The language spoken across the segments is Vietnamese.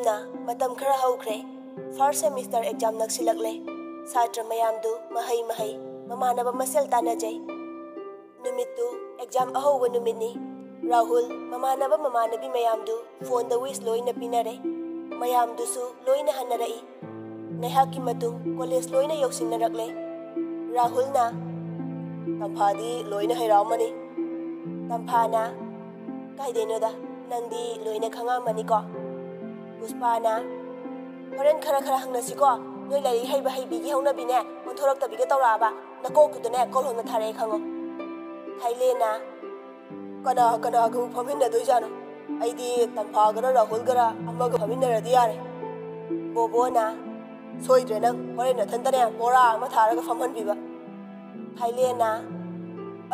ꯑꯁꯨꯝꯅ ꯃꯇꯝ ꯈꯔ ꯍꯧꯈ꯭ꯔꯦ ꯐꯥꯔꯁ ꯁꯦꯃꯤꯁꯇꯔ ꯑꯦꯛꯖꯥꯝ ꯅꯛꯁꯤꯜꯂꯛꯂꯦ ꯁꯥꯇ꯭ꯔ ꯃꯌꯥꯝꯗꯨ ꯃꯍꯩ ꯃꯍꯩ ꯃꯃꯥꯟꯅꯕ ꯃꯁꯦꯜ ꯇꯥꯟꯅꯖꯩ ꯅꯨꯃꯤꯠꯇꯨ ꯑꯦꯛꯖꯥꯝ ꯑꯍꯧꯕ ꯅꯨꯃꯤꯠꯅꯤ ꯔꯥꯍꯨꯜ ꯃꯃꯥꯟꯅꯕ ꯃꯃꯥꯟꯅꯕꯤ ꯃꯌꯥꯝꯗꯨ ꯐꯣꯟꯗ ꯋꯤꯁ ꯂꯣꯏꯅ ꯄꯤꯅꯔꯦ ꯃꯌꯥꯝꯗꯨꯁꯨ ꯂꯣꯏꯅ ꯍꯟꯅꯔꯛꯏ ꯉꯥꯏꯍꯥꯛꯀꯤ ꯃꯇꯨꯡ ꯀꯣꯂꯦꯖ ꯂꯣꯏꯅ ꯌꯧꯁꯤꯟꯅꯔꯛꯂꯦ ꯔꯥꯍꯨꯜꯅ ꯇꯝꯐꯥꯗꯤ ꯂꯣꯏꯅ ꯍꯩꯔꯥꯎꯃꯅꯤ ꯇꯝꯐꯥꯅ ꯀꯥꯏꯗꯩꯅꯣꯗ ꯅꯪꯗꯤ ꯂꯣꯏꯅ ꯈꯪꯉꯝꯃꯅꯤꯀꯣ ꯄꯨꯁꯄꯥꯅ ꯍꯣꯔꯦꯟ ꯈꯔ ꯈꯔ ꯍꯪꯅꯁꯤꯀꯣ ꯅꯣꯏ ꯂꯥꯏꯔꯤꯛ ꯍꯩꯕ ꯍꯩꯕꯤꯒꯤ ꯍꯧꯅꯕꯤꯅꯦ ꯑꯣꯟꯊꯣꯔꯛꯇꯕꯤꯒ ꯇꯧꯔꯛꯑꯕ ꯅꯀꯣꯛꯇꯨꯗꯅꯦ ꯀꯣꯜꯍꯣꯟꯅ ꯊꯥꯔꯛꯑꯦ ꯈꯪꯉꯣ ꯊꯥꯏꯂꯦꯟꯅ ꯀꯅꯥ ꯀꯅꯥꯒꯕꯨ ꯐꯝꯃꯤꯟꯅꯗꯣꯏꯖꯥꯠꯅꯣ ꯑꯩꯗꯤ ꯇꯝꯐꯥꯒꯔ ꯔꯥꯍꯨꯜꯒꯔ ꯑꯃꯒ ꯐꯝꯃꯤꯟꯅꯔꯗꯤ ꯌꯥꯔꯦ ꯕꯣꯕꯣꯅ ꯁꯣꯏꯗ꯭ꯔꯦ ꯅꯪ ꯍꯣꯔꯦꯟ ꯅꯊꯟꯇꯅꯦ ꯕꯣꯔꯥ ꯑꯃ ꯊꯥꯔꯒ ꯐꯝꯍꯟꯕꯤꯕ ꯊꯥꯏꯂꯦꯟꯅ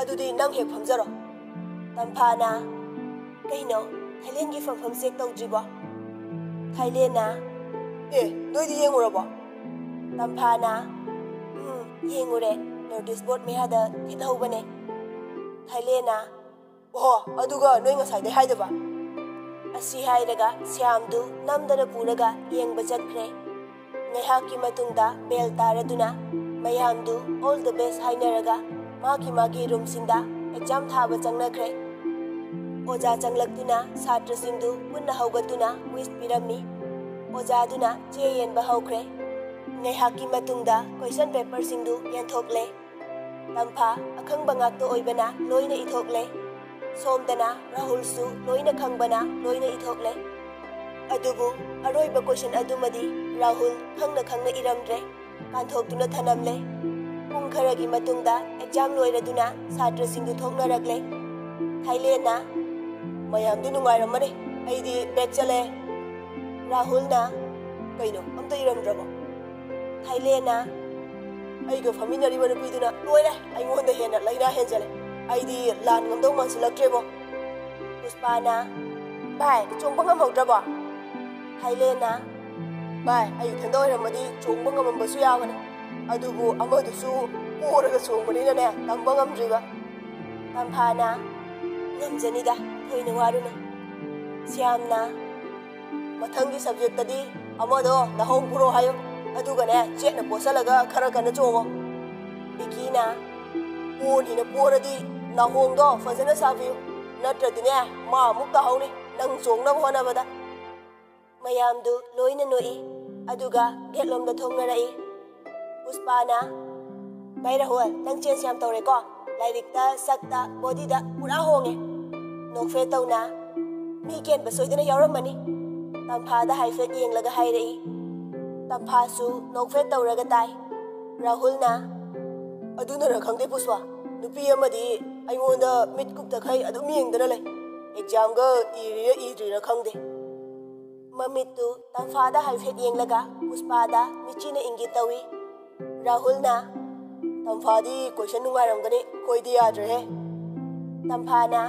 ꯑꯗꯨꯗꯤ ꯅꯪ ꯍꯦꯛ ꯐꯝꯖꯔꯣ ꯇꯝꯐꯥꯅ ꯀꯩꯅꯣ ꯊꯥꯏꯂꯦꯟꯒꯤ ꯐꯝꯐꯝ ꯆꯦꯛ ꯇꯧꯗ꯭ꯔꯤꯕꯣ ꯊꯥꯏꯂꯦꯟꯅ ꯑꯦ ꯅꯣꯏꯗꯤ ꯌꯦꯡꯉꯨꯔꯕꯣ ꯇꯝꯐꯥꯅ ꯎꯝ ꯌꯦꯡꯉꯨꯔꯦ ꯅꯣꯇꯤꯁ ꯕꯣꯔꯗ ꯃꯌꯥꯗ ꯊꯦꯠꯍꯧꯕꯅꯦ ꯊꯥꯏꯂꯦꯟꯅ ꯑꯣꯍꯣ ꯑꯗꯨꯒ ꯅꯣꯏ ꯉꯁꯥꯏꯗꯩ ꯍꯥꯏꯗꯕ ꯑꯁꯤ ꯍꯥꯏꯔꯒ ꯁ꯭ꯌꯥꯝꯗꯨ ꯅꯝꯗꯅ ꯄꯨꯔꯒ ꯌꯦꯡꯕ ꯆꯠꯈ꯭ꯔꯦ ꯉꯥꯏꯍꯥꯛꯀꯤ ꯃꯇꯨꯡꯗ ꯕꯦꯜ ꯇꯥꯔꯗꯨꯅ ꯃꯌꯥꯝꯗꯨ ꯑꯣꯜ ꯗ ꯕꯦꯁ ꯍꯥꯏꯅꯔꯒ ꯃꯥꯒꯤ ꯃꯥꯒꯤ ꯔꯨꯝꯁꯤꯡꯗ ꯑꯦꯛꯖꯥꯝ ꯊꯥꯕ ꯆꯪꯅꯈ꯭ꯔꯦ ꯑꯣꯖꯥ ꯆꯪꯂꯛꯇꯨꯅ ꯁꯥꯇ꯭ꯔꯁꯤꯡꯗꯨ ꯄꯨꯟꯅ ꯍꯧꯒꯠꯇꯨꯅ ꯋꯤꯁ ꯄꯤꯔꯝꯃꯤ ꯑꯣꯖꯥꯗꯨꯅ ꯆꯦ ꯌꯦꯟꯕ ꯍꯧꯈ꯭ꯔꯦ ꯉꯥꯏꯍꯥꯛꯀꯤ ꯃꯇꯨꯡꯗ ꯀꯣꯏꯁꯟ ꯄꯦꯄꯔꯁꯤꯡꯗꯨ ꯌꯦꯟꯊꯣꯛꯂꯦ ꯇꯝꯐꯥ ꯑꯈꯪꯕ ꯉꯥꯛꯇ ꯑꯣꯏꯕꯅ ꯂꯣꯏꯅ ꯏꯊꯣꯛꯂꯦ ꯁꯣꯝꯗꯅ ꯔꯥꯍꯨꯜꯁꯨ ꯂꯣꯏꯅ ꯈꯪꯕꯅ ꯂꯣꯏꯅ ꯏꯊꯣꯛꯂꯦ ꯑꯗꯨꯕꯨ ꯑꯔꯣꯏꯕ ꯀꯣꯏꯁꯟ ꯑꯗꯨꯃꯗꯤ ꯔꯥꯍꯨꯜ ꯈꯪꯅ ꯈꯪꯅ ꯏꯔꯝꯗ꯭ꯔꯦ ꯀꯥꯟꯊꯣꯛꯇꯨꯅ ꯊꯅꯝꯂꯦ ꯄꯨꯡ ꯈꯔꯒꯤ ꯃꯇꯨꯡꯗ ꯑꯦꯛꯖꯥꯝ ꯂꯣꯏꯔꯗꯨꯅ ꯁꯥꯇ꯭ꯔꯁꯤꯡꯗꯨ ꯊꯣꯛꯅꯔꯛꯂꯦ ꯊꯥꯏꯂꯦꯟꯅ ꯃꯌꯥꯝꯗꯤ ꯅꯨꯡꯉꯥꯏꯔꯝꯃꯅꯤ ꯑꯩꯗꯤ ꯕꯦꯛ ꯆꯠꯂꯦ ꯔꯥꯍꯨꯜꯅ ꯀꯩꯅꯣ ꯑꯝꯇ ꯏꯔꯝꯗ꯭ꯔꯕꯣ ꯊꯥꯏꯂꯦꯟꯅ ꯑꯩꯒ ꯐꯝꯃꯤꯟꯅꯔꯤꯕ ꯅꯨꯄꯤꯗꯨꯅ ꯂꯣꯏꯔꯦ ꯑꯩꯉꯣꯟꯗ ꯍꯦꯟꯅ ꯂꯩꯅꯥ ꯍꯦꯟꯖꯜꯂꯦ ꯑꯩꯗꯤ ꯂꯥꯟ ꯉꯝꯗꯧ ꯃꯥꯟꯁꯤꯜꯂꯛꯇ꯭ꯔꯦꯕꯣ ꯄꯨꯁꯄꯥꯅ ꯚꯥꯏ ꯆꯣꯡꯕ ꯉꯝꯍꯧꯗ꯭ꯔꯕꯣ ꯊꯥꯏꯂꯦꯟꯅ ꯚꯥꯏ ꯑꯩ ꯏꯊꯟꯗ ꯑꯣꯏꯔꯝꯃꯗꯤ ꯆꯣꯡꯕ ꯉꯝꯃꯝꯕꯁꯨ ꯌꯥꯕꯅꯦ ꯑꯗꯨꯕꯨ ꯑꯃꯗꯨꯁꯨ ꯄꯣꯔꯒ ꯆꯣꯡꯕꯅꯤꯅꯅꯦ ꯇꯝꯕ ꯉꯝꯗ꯭ꯔꯤꯕ ꯇꯝꯐꯥꯅ ꯉꯝꯖꯅꯤꯗ ꯊꯣꯏꯅ ꯋꯥꯔꯨꯅꯨ ꯁ꯭ꯌꯥꯝꯅ ꯃꯊꯪꯒꯤ ꯁꯕꯖꯦꯛꯇꯗꯤ ꯑꯃꯗꯣ ꯅꯍꯣꯡ ꯄꯨꯔꯣ ꯍꯥꯏꯌꯨ ꯑꯗꯨꯒꯅꯦ ꯆꯦꯠꯅ ꯄꯣꯠꯁꯜꯂꯒ ꯈꯔ ꯀꯟꯅ ꯆꯣꯡꯉꯣ ꯕꯤꯀꯤꯅ ꯄꯣꯅꯤꯅ ꯄꯣꯔꯗꯤ ꯅꯥꯍꯣꯡꯗꯣ ꯐꯖꯅ ꯁꯥꯕꯤꯌꯨ ꯅꯠꯇ꯭ꯔꯗꯤꯅꯦ ꯃꯥ ꯑꯃꯨꯛ ꯇꯥꯍꯧꯅꯤ ꯅꯪ ꯆꯣꯡꯅꯕ ꯍꯣꯠꯅꯕꯗ ꯃꯌꯥꯝꯗꯨ ꯂꯣꯏꯅ ꯅꯣꯛꯏ ꯑꯗꯨꯒ ꯒꯦꯠꯂꯣꯝꯗ ꯊꯣꯡꯅꯔꯛꯏ ꯄꯨꯁꯄꯥꯅ ꯚꯥꯏ ꯔꯥꯍꯨꯜ ꯅꯪ ꯆꯦꯟꯖ ꯌꯥꯝ ꯇꯧꯔꯦꯀꯣ ꯂꯥꯏꯔꯤꯛꯇ ꯁꯛꯇ ꯕꯣꯗꯤꯗ ꯄꯨꯔꯥ ꯍꯣꯡꯉꯦ ꯅꯣꯛꯐꯦ ꯇꯧꯅ ꯃꯤ ꯀꯦꯟꯕ ꯁꯣꯏꯗꯅ ꯌꯥꯎꯔꯝꯃꯅꯤ ꯇꯝꯐꯥꯗ ꯍꯥꯏꯐꯦꯠ ꯌꯦꯡꯂꯒ ꯍꯥꯏꯔꯛꯏ ꯇꯝꯐꯥꯁꯨ ꯅꯣꯛꯐꯦꯠ ꯇꯧꯔꯒ ꯇꯥꯏ ꯔꯥꯍꯨꯜꯅ ꯑꯗꯨꯅꯔ ꯈꯪꯗꯦ ꯄꯨꯁꯄꯥ ꯅꯨꯄꯤ ꯑꯃꯗꯤ ꯑꯩꯉꯣꯟꯗ ꯃꯤꯠ ꯀꯨꯞꯇꯈꯩ ꯑꯗꯨꯝ ꯌꯦꯡꯗꯅ ꯂꯩ ꯑꯦꯛꯖꯥꯝꯒ ꯏꯔꯤꯔ ꯏꯗ꯭ꯔꯤꯔ ꯈꯪꯗꯦ ꯃꯃꯤꯠꯇꯨ ꯇꯝꯐꯥꯗ ꯍꯥꯏꯐꯦꯠ ꯌꯦꯡꯂꯒ ꯄꯨꯁꯄꯥꯗ ꯃꯤꯆꯤꯅ ꯏꯪꯒꯤꯠ ꯇꯧꯏ ꯔꯥꯍꯨꯜꯅ ꯇꯝꯐꯥꯗꯤ ꯀꯣꯏꯁꯟ ꯅꯨꯡꯉꯥꯏꯔꯝꯒꯅꯤ ꯑꯩꯈꯣꯏꯗꯤ ꯌꯥꯗ꯭ꯔꯦꯍꯦ ꯇꯝꯐꯥꯅ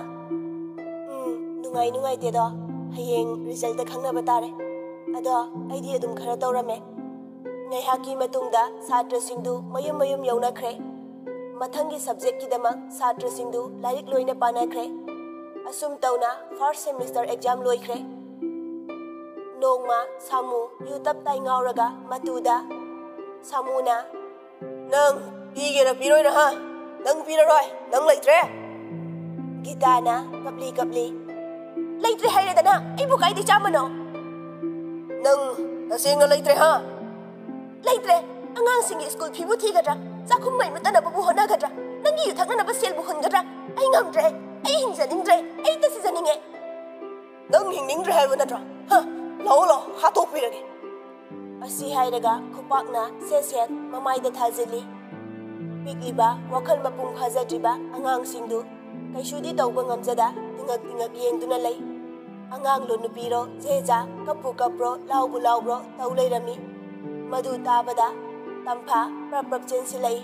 ꯎꯝ ꯅꯨꯡꯉꯥꯏ ꯅꯨꯡꯉꯥꯏꯇꯦꯗꯣ ꯍꯌꯦꯡ ꯔꯤꯖꯜꯇ ꯈꯪꯅꯕ ꯇꯥꯔꯦ ꯑꯗꯣ ꯑꯩꯗꯤ ꯑꯗꯨꯝ ꯈꯔ ꯇꯧꯔꯝꯃꯦ ꯉꯥꯏꯍꯥꯛꯀꯤ ꯃꯇꯨꯡꯗ ꯁꯥꯇ꯭ꯔꯁꯤꯡꯗꯨ ꯃꯌꯨꯝ ꯃꯌꯨꯝ ꯌꯧꯅꯈ꯭ꯔꯦ ꯃꯊꯪꯒꯤ ꯁꯕꯖꯦꯛꯀꯤꯗꯃꯛ ꯁꯥꯇ꯭ꯔꯁꯤꯡꯗꯨ ꯂꯥꯏꯔꯤꯛ ꯂꯣꯏꯅ ꯄꯥꯅꯈ꯭ꯔꯦ ꯑꯁꯨꯝ ꯇꯧꯅ ꯐꯥꯔꯁ ꯁꯦꯃꯤꯁꯇꯔ ꯑꯦꯛꯖꯥꯝ ꯂꯣꯏꯈ꯭ꯔꯦ ꯅꯣꯡꯃ ꯁꯥꯃꯨ ꯌꯨ ꯇꯞ ꯇꯥꯏ ꯉꯥꯎꯔꯒ ꯃꯇꯨꯗ ꯁꯥꯃꯨꯅ ꯅꯪ ꯄꯤꯒꯦꯔ ꯄꯤꯔꯣꯏꯔ ꯍꯥ ꯅꯪ ꯄꯤꯔꯔꯣꯏ ꯅꯪ ꯂꯩꯇ꯭ꯔꯦ ꯒꯤꯇꯥꯅ ꯀꯞꯂꯤ ꯀꯞꯂꯤ ꯂꯩꯇ꯭ꯔꯦ ꯍꯥꯏꯔꯦꯗꯅ ꯑꯩꯕꯨ ꯀꯥꯏꯗꯩ ꯆꯥꯝꯕꯅꯣ ꯅꯪ ꯇꯁꯦꯡꯅ ꯂꯩꯇ꯭ꯔꯦ ꯍꯥ ꯂꯩꯇ꯭ꯔꯦ ꯑꯉꯥꯡꯁꯤꯡꯒꯤ ꯁ꯭ꯀꯨꯜ ꯐꯤꯕꯨ ꯊꯤꯒꯗ꯭ꯔꯥ ꯆꯥꯛꯈꯨꯝ ꯃꯩ ꯃꯨꯠꯇꯅꯕꯕꯨ ꯍꯣꯠꯅꯒꯗ꯭ꯔꯥ ꯅꯪꯒꯤ ꯌꯨ ꯊꯛꯅꯅꯕ ꯁꯦꯜꯕꯨ ꯍꯨꯟꯒꯗ꯭ꯔꯥ ꯑꯩ ꯉꯝꯗ꯭ꯔꯦ ꯑꯩ ꯍꯤꯡꯖꯅꯤꯡꯗ꯭ꯔꯦ ꯑꯩ ꯇ ꯁꯤꯖꯅꯤꯡꯉꯦ ꯅꯪ ꯍꯤꯡꯅꯤꯡꯗ꯭ꯔꯦ ꯍꯥꯏꯕ ꯅꯠꯇ꯭ꯔꯥ ꯍ ꯂꯥꯛꯑꯣ ꯂꯥꯛꯑꯣ ꯍꯥꯠꯇꯣꯛꯄꯤꯔꯒꯦ ꯑꯁꯤ ꯍꯥꯏꯔꯒ ꯈꯨꯄꯥꯛꯅ ꯁꯦꯠ ꯁꯦꯠ ꯃꯃꯥꯏꯗ ꯊꯥꯖꯤꯜꯂꯤ Pikiba, wakal mapung hazadriba ang ang singdo. Kay sudi tawba ngamzada, tingag-tingag yenduna lay. Ang ang lo nupiro, zeja, kapu kapro, laubu laubro, taulay rami. Madu tabada, tampha, praprapchen silay.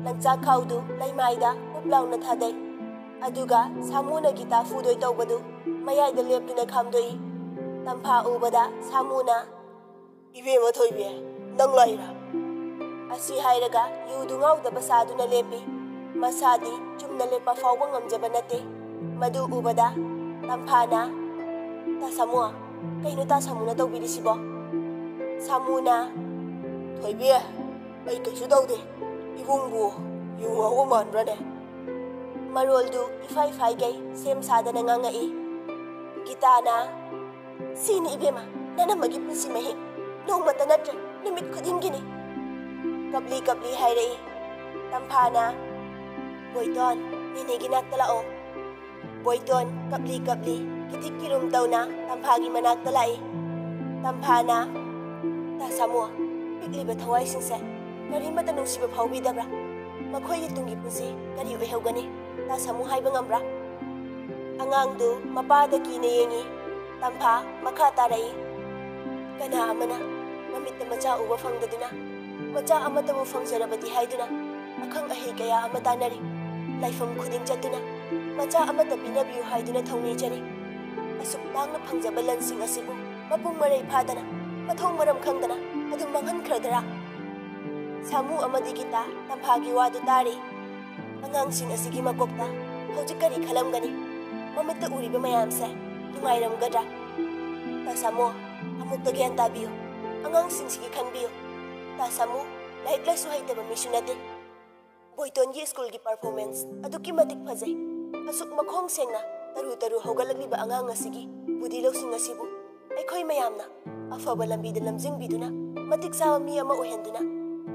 Langcha khawdu, laymayda, uplaw na thaday. Aduga, samu na gita fudoy tawbadu, mayay da leptu na khamdoi. Tampha ubada, samu na. Ibe mathoy bie, nang lai ra. ꯑꯁꯤ ꯍꯥꯏꯔꯒ ꯌꯨꯗꯨ ꯉꯥꯎꯗꯕ ꯁꯥꯗꯨꯅ ꯂꯦꯞꯄꯤ ꯃꯁꯥꯗꯤ ꯆꯨꯝꯅ ꯂꯦꯞꯄ ꯐꯥꯎꯕ ꯉꯝꯖꯕ ꯅꯠꯇꯦ ꯃꯗꯨ ꯎꯕꯗ ꯇꯝꯐꯥꯅ ꯇꯥ ꯁꯥꯃꯨ ꯀꯩꯅꯣ ꯇꯥ ꯁꯥꯃꯨꯅ ꯇꯧꯕꯤꯔꯤꯁꯤꯕꯣ ꯁꯥꯃꯨꯅ ꯊꯣꯏꯕꯤ ꯑꯩ ꯀꯩꯁꯨ ꯇꯧꯗꯦ ꯏꯕꯨꯡꯕꯨ ꯌꯨ ꯉꯥꯎꯕ ꯃꯥꯟꯕ꯭ꯔꯅꯦ ꯃꯔꯣꯜꯗꯨ ꯏꯐꯥꯏ ꯐꯥꯏꯒꯩ ꯁꯦꯝ ꯁꯥꯗꯅ ꯉꯥꯡꯉꯛꯏ ꯒꯤꯇꯥꯅ ꯁꯤꯅꯤ ꯏꯕꯦꯝꯃ ꯅꯅꯝꯃꯒꯤ ꯄꯨꯟꯁꯤ ꯃꯍꯤꯡ ꯅꯣꯡꯃꯇ ꯅꯠꯇ꯭ꯔꯦ ꯅꯨꯃꯤꯠ ꯈꯨꯗꯤꯡꯒꯤꯅꯤ Gabli-gablihay rin. Tampana. Boydon, ninigin nagtalao. Boydon, gabli-gabli. Kitikilom daw na, tampagi managtalay. Tampana. Tasa mo, bigli ba taway sinse? Narin matanong si Bapaw Bidabra. Maghoy itong ipunsi, kariyo ihaw gani. Tasa mo hay bang ambra? Angangdo, mapada kinayengi. Tampa, makataray. Kana amana, mamit na macha uwa fang daduna. Macha amata mo fang sarabati hay na, Akang ahi kaya amata nari. Laifam khuding jatuna. Macha amata pinabiyo hay duna thawni jari. asuk tangna phangjaba lansing asibu mapung marai phadana mathong maram khangdana adum manghan khradara samu amadi gita tamphagi wadu tari angangsing asigi makokta hojik kari khalamgani mamitta uriba mayamse biu. ta samu amukta gyan tabiyo angangsing sigi khanbiyo ta samu laik laisu haitaba misu nade boitongi school gi performance aduki matik phajai asuk makhong sengna taru taru haugalatliba angang asigi budi losing asibu ꯑꯩꯈꯣꯏ ꯃꯌꯥꯝꯅ ꯑꯐꯕ ꯂꯝꯕꯤꯗ ꯂꯝꯖꯤꯡꯕꯤꯗꯨꯅ ꯃꯇꯤꯛ ꯆꯥꯕ ꯃꯤ ꯑꯃ ꯑꯣꯏꯍꯟꯗꯨꯅ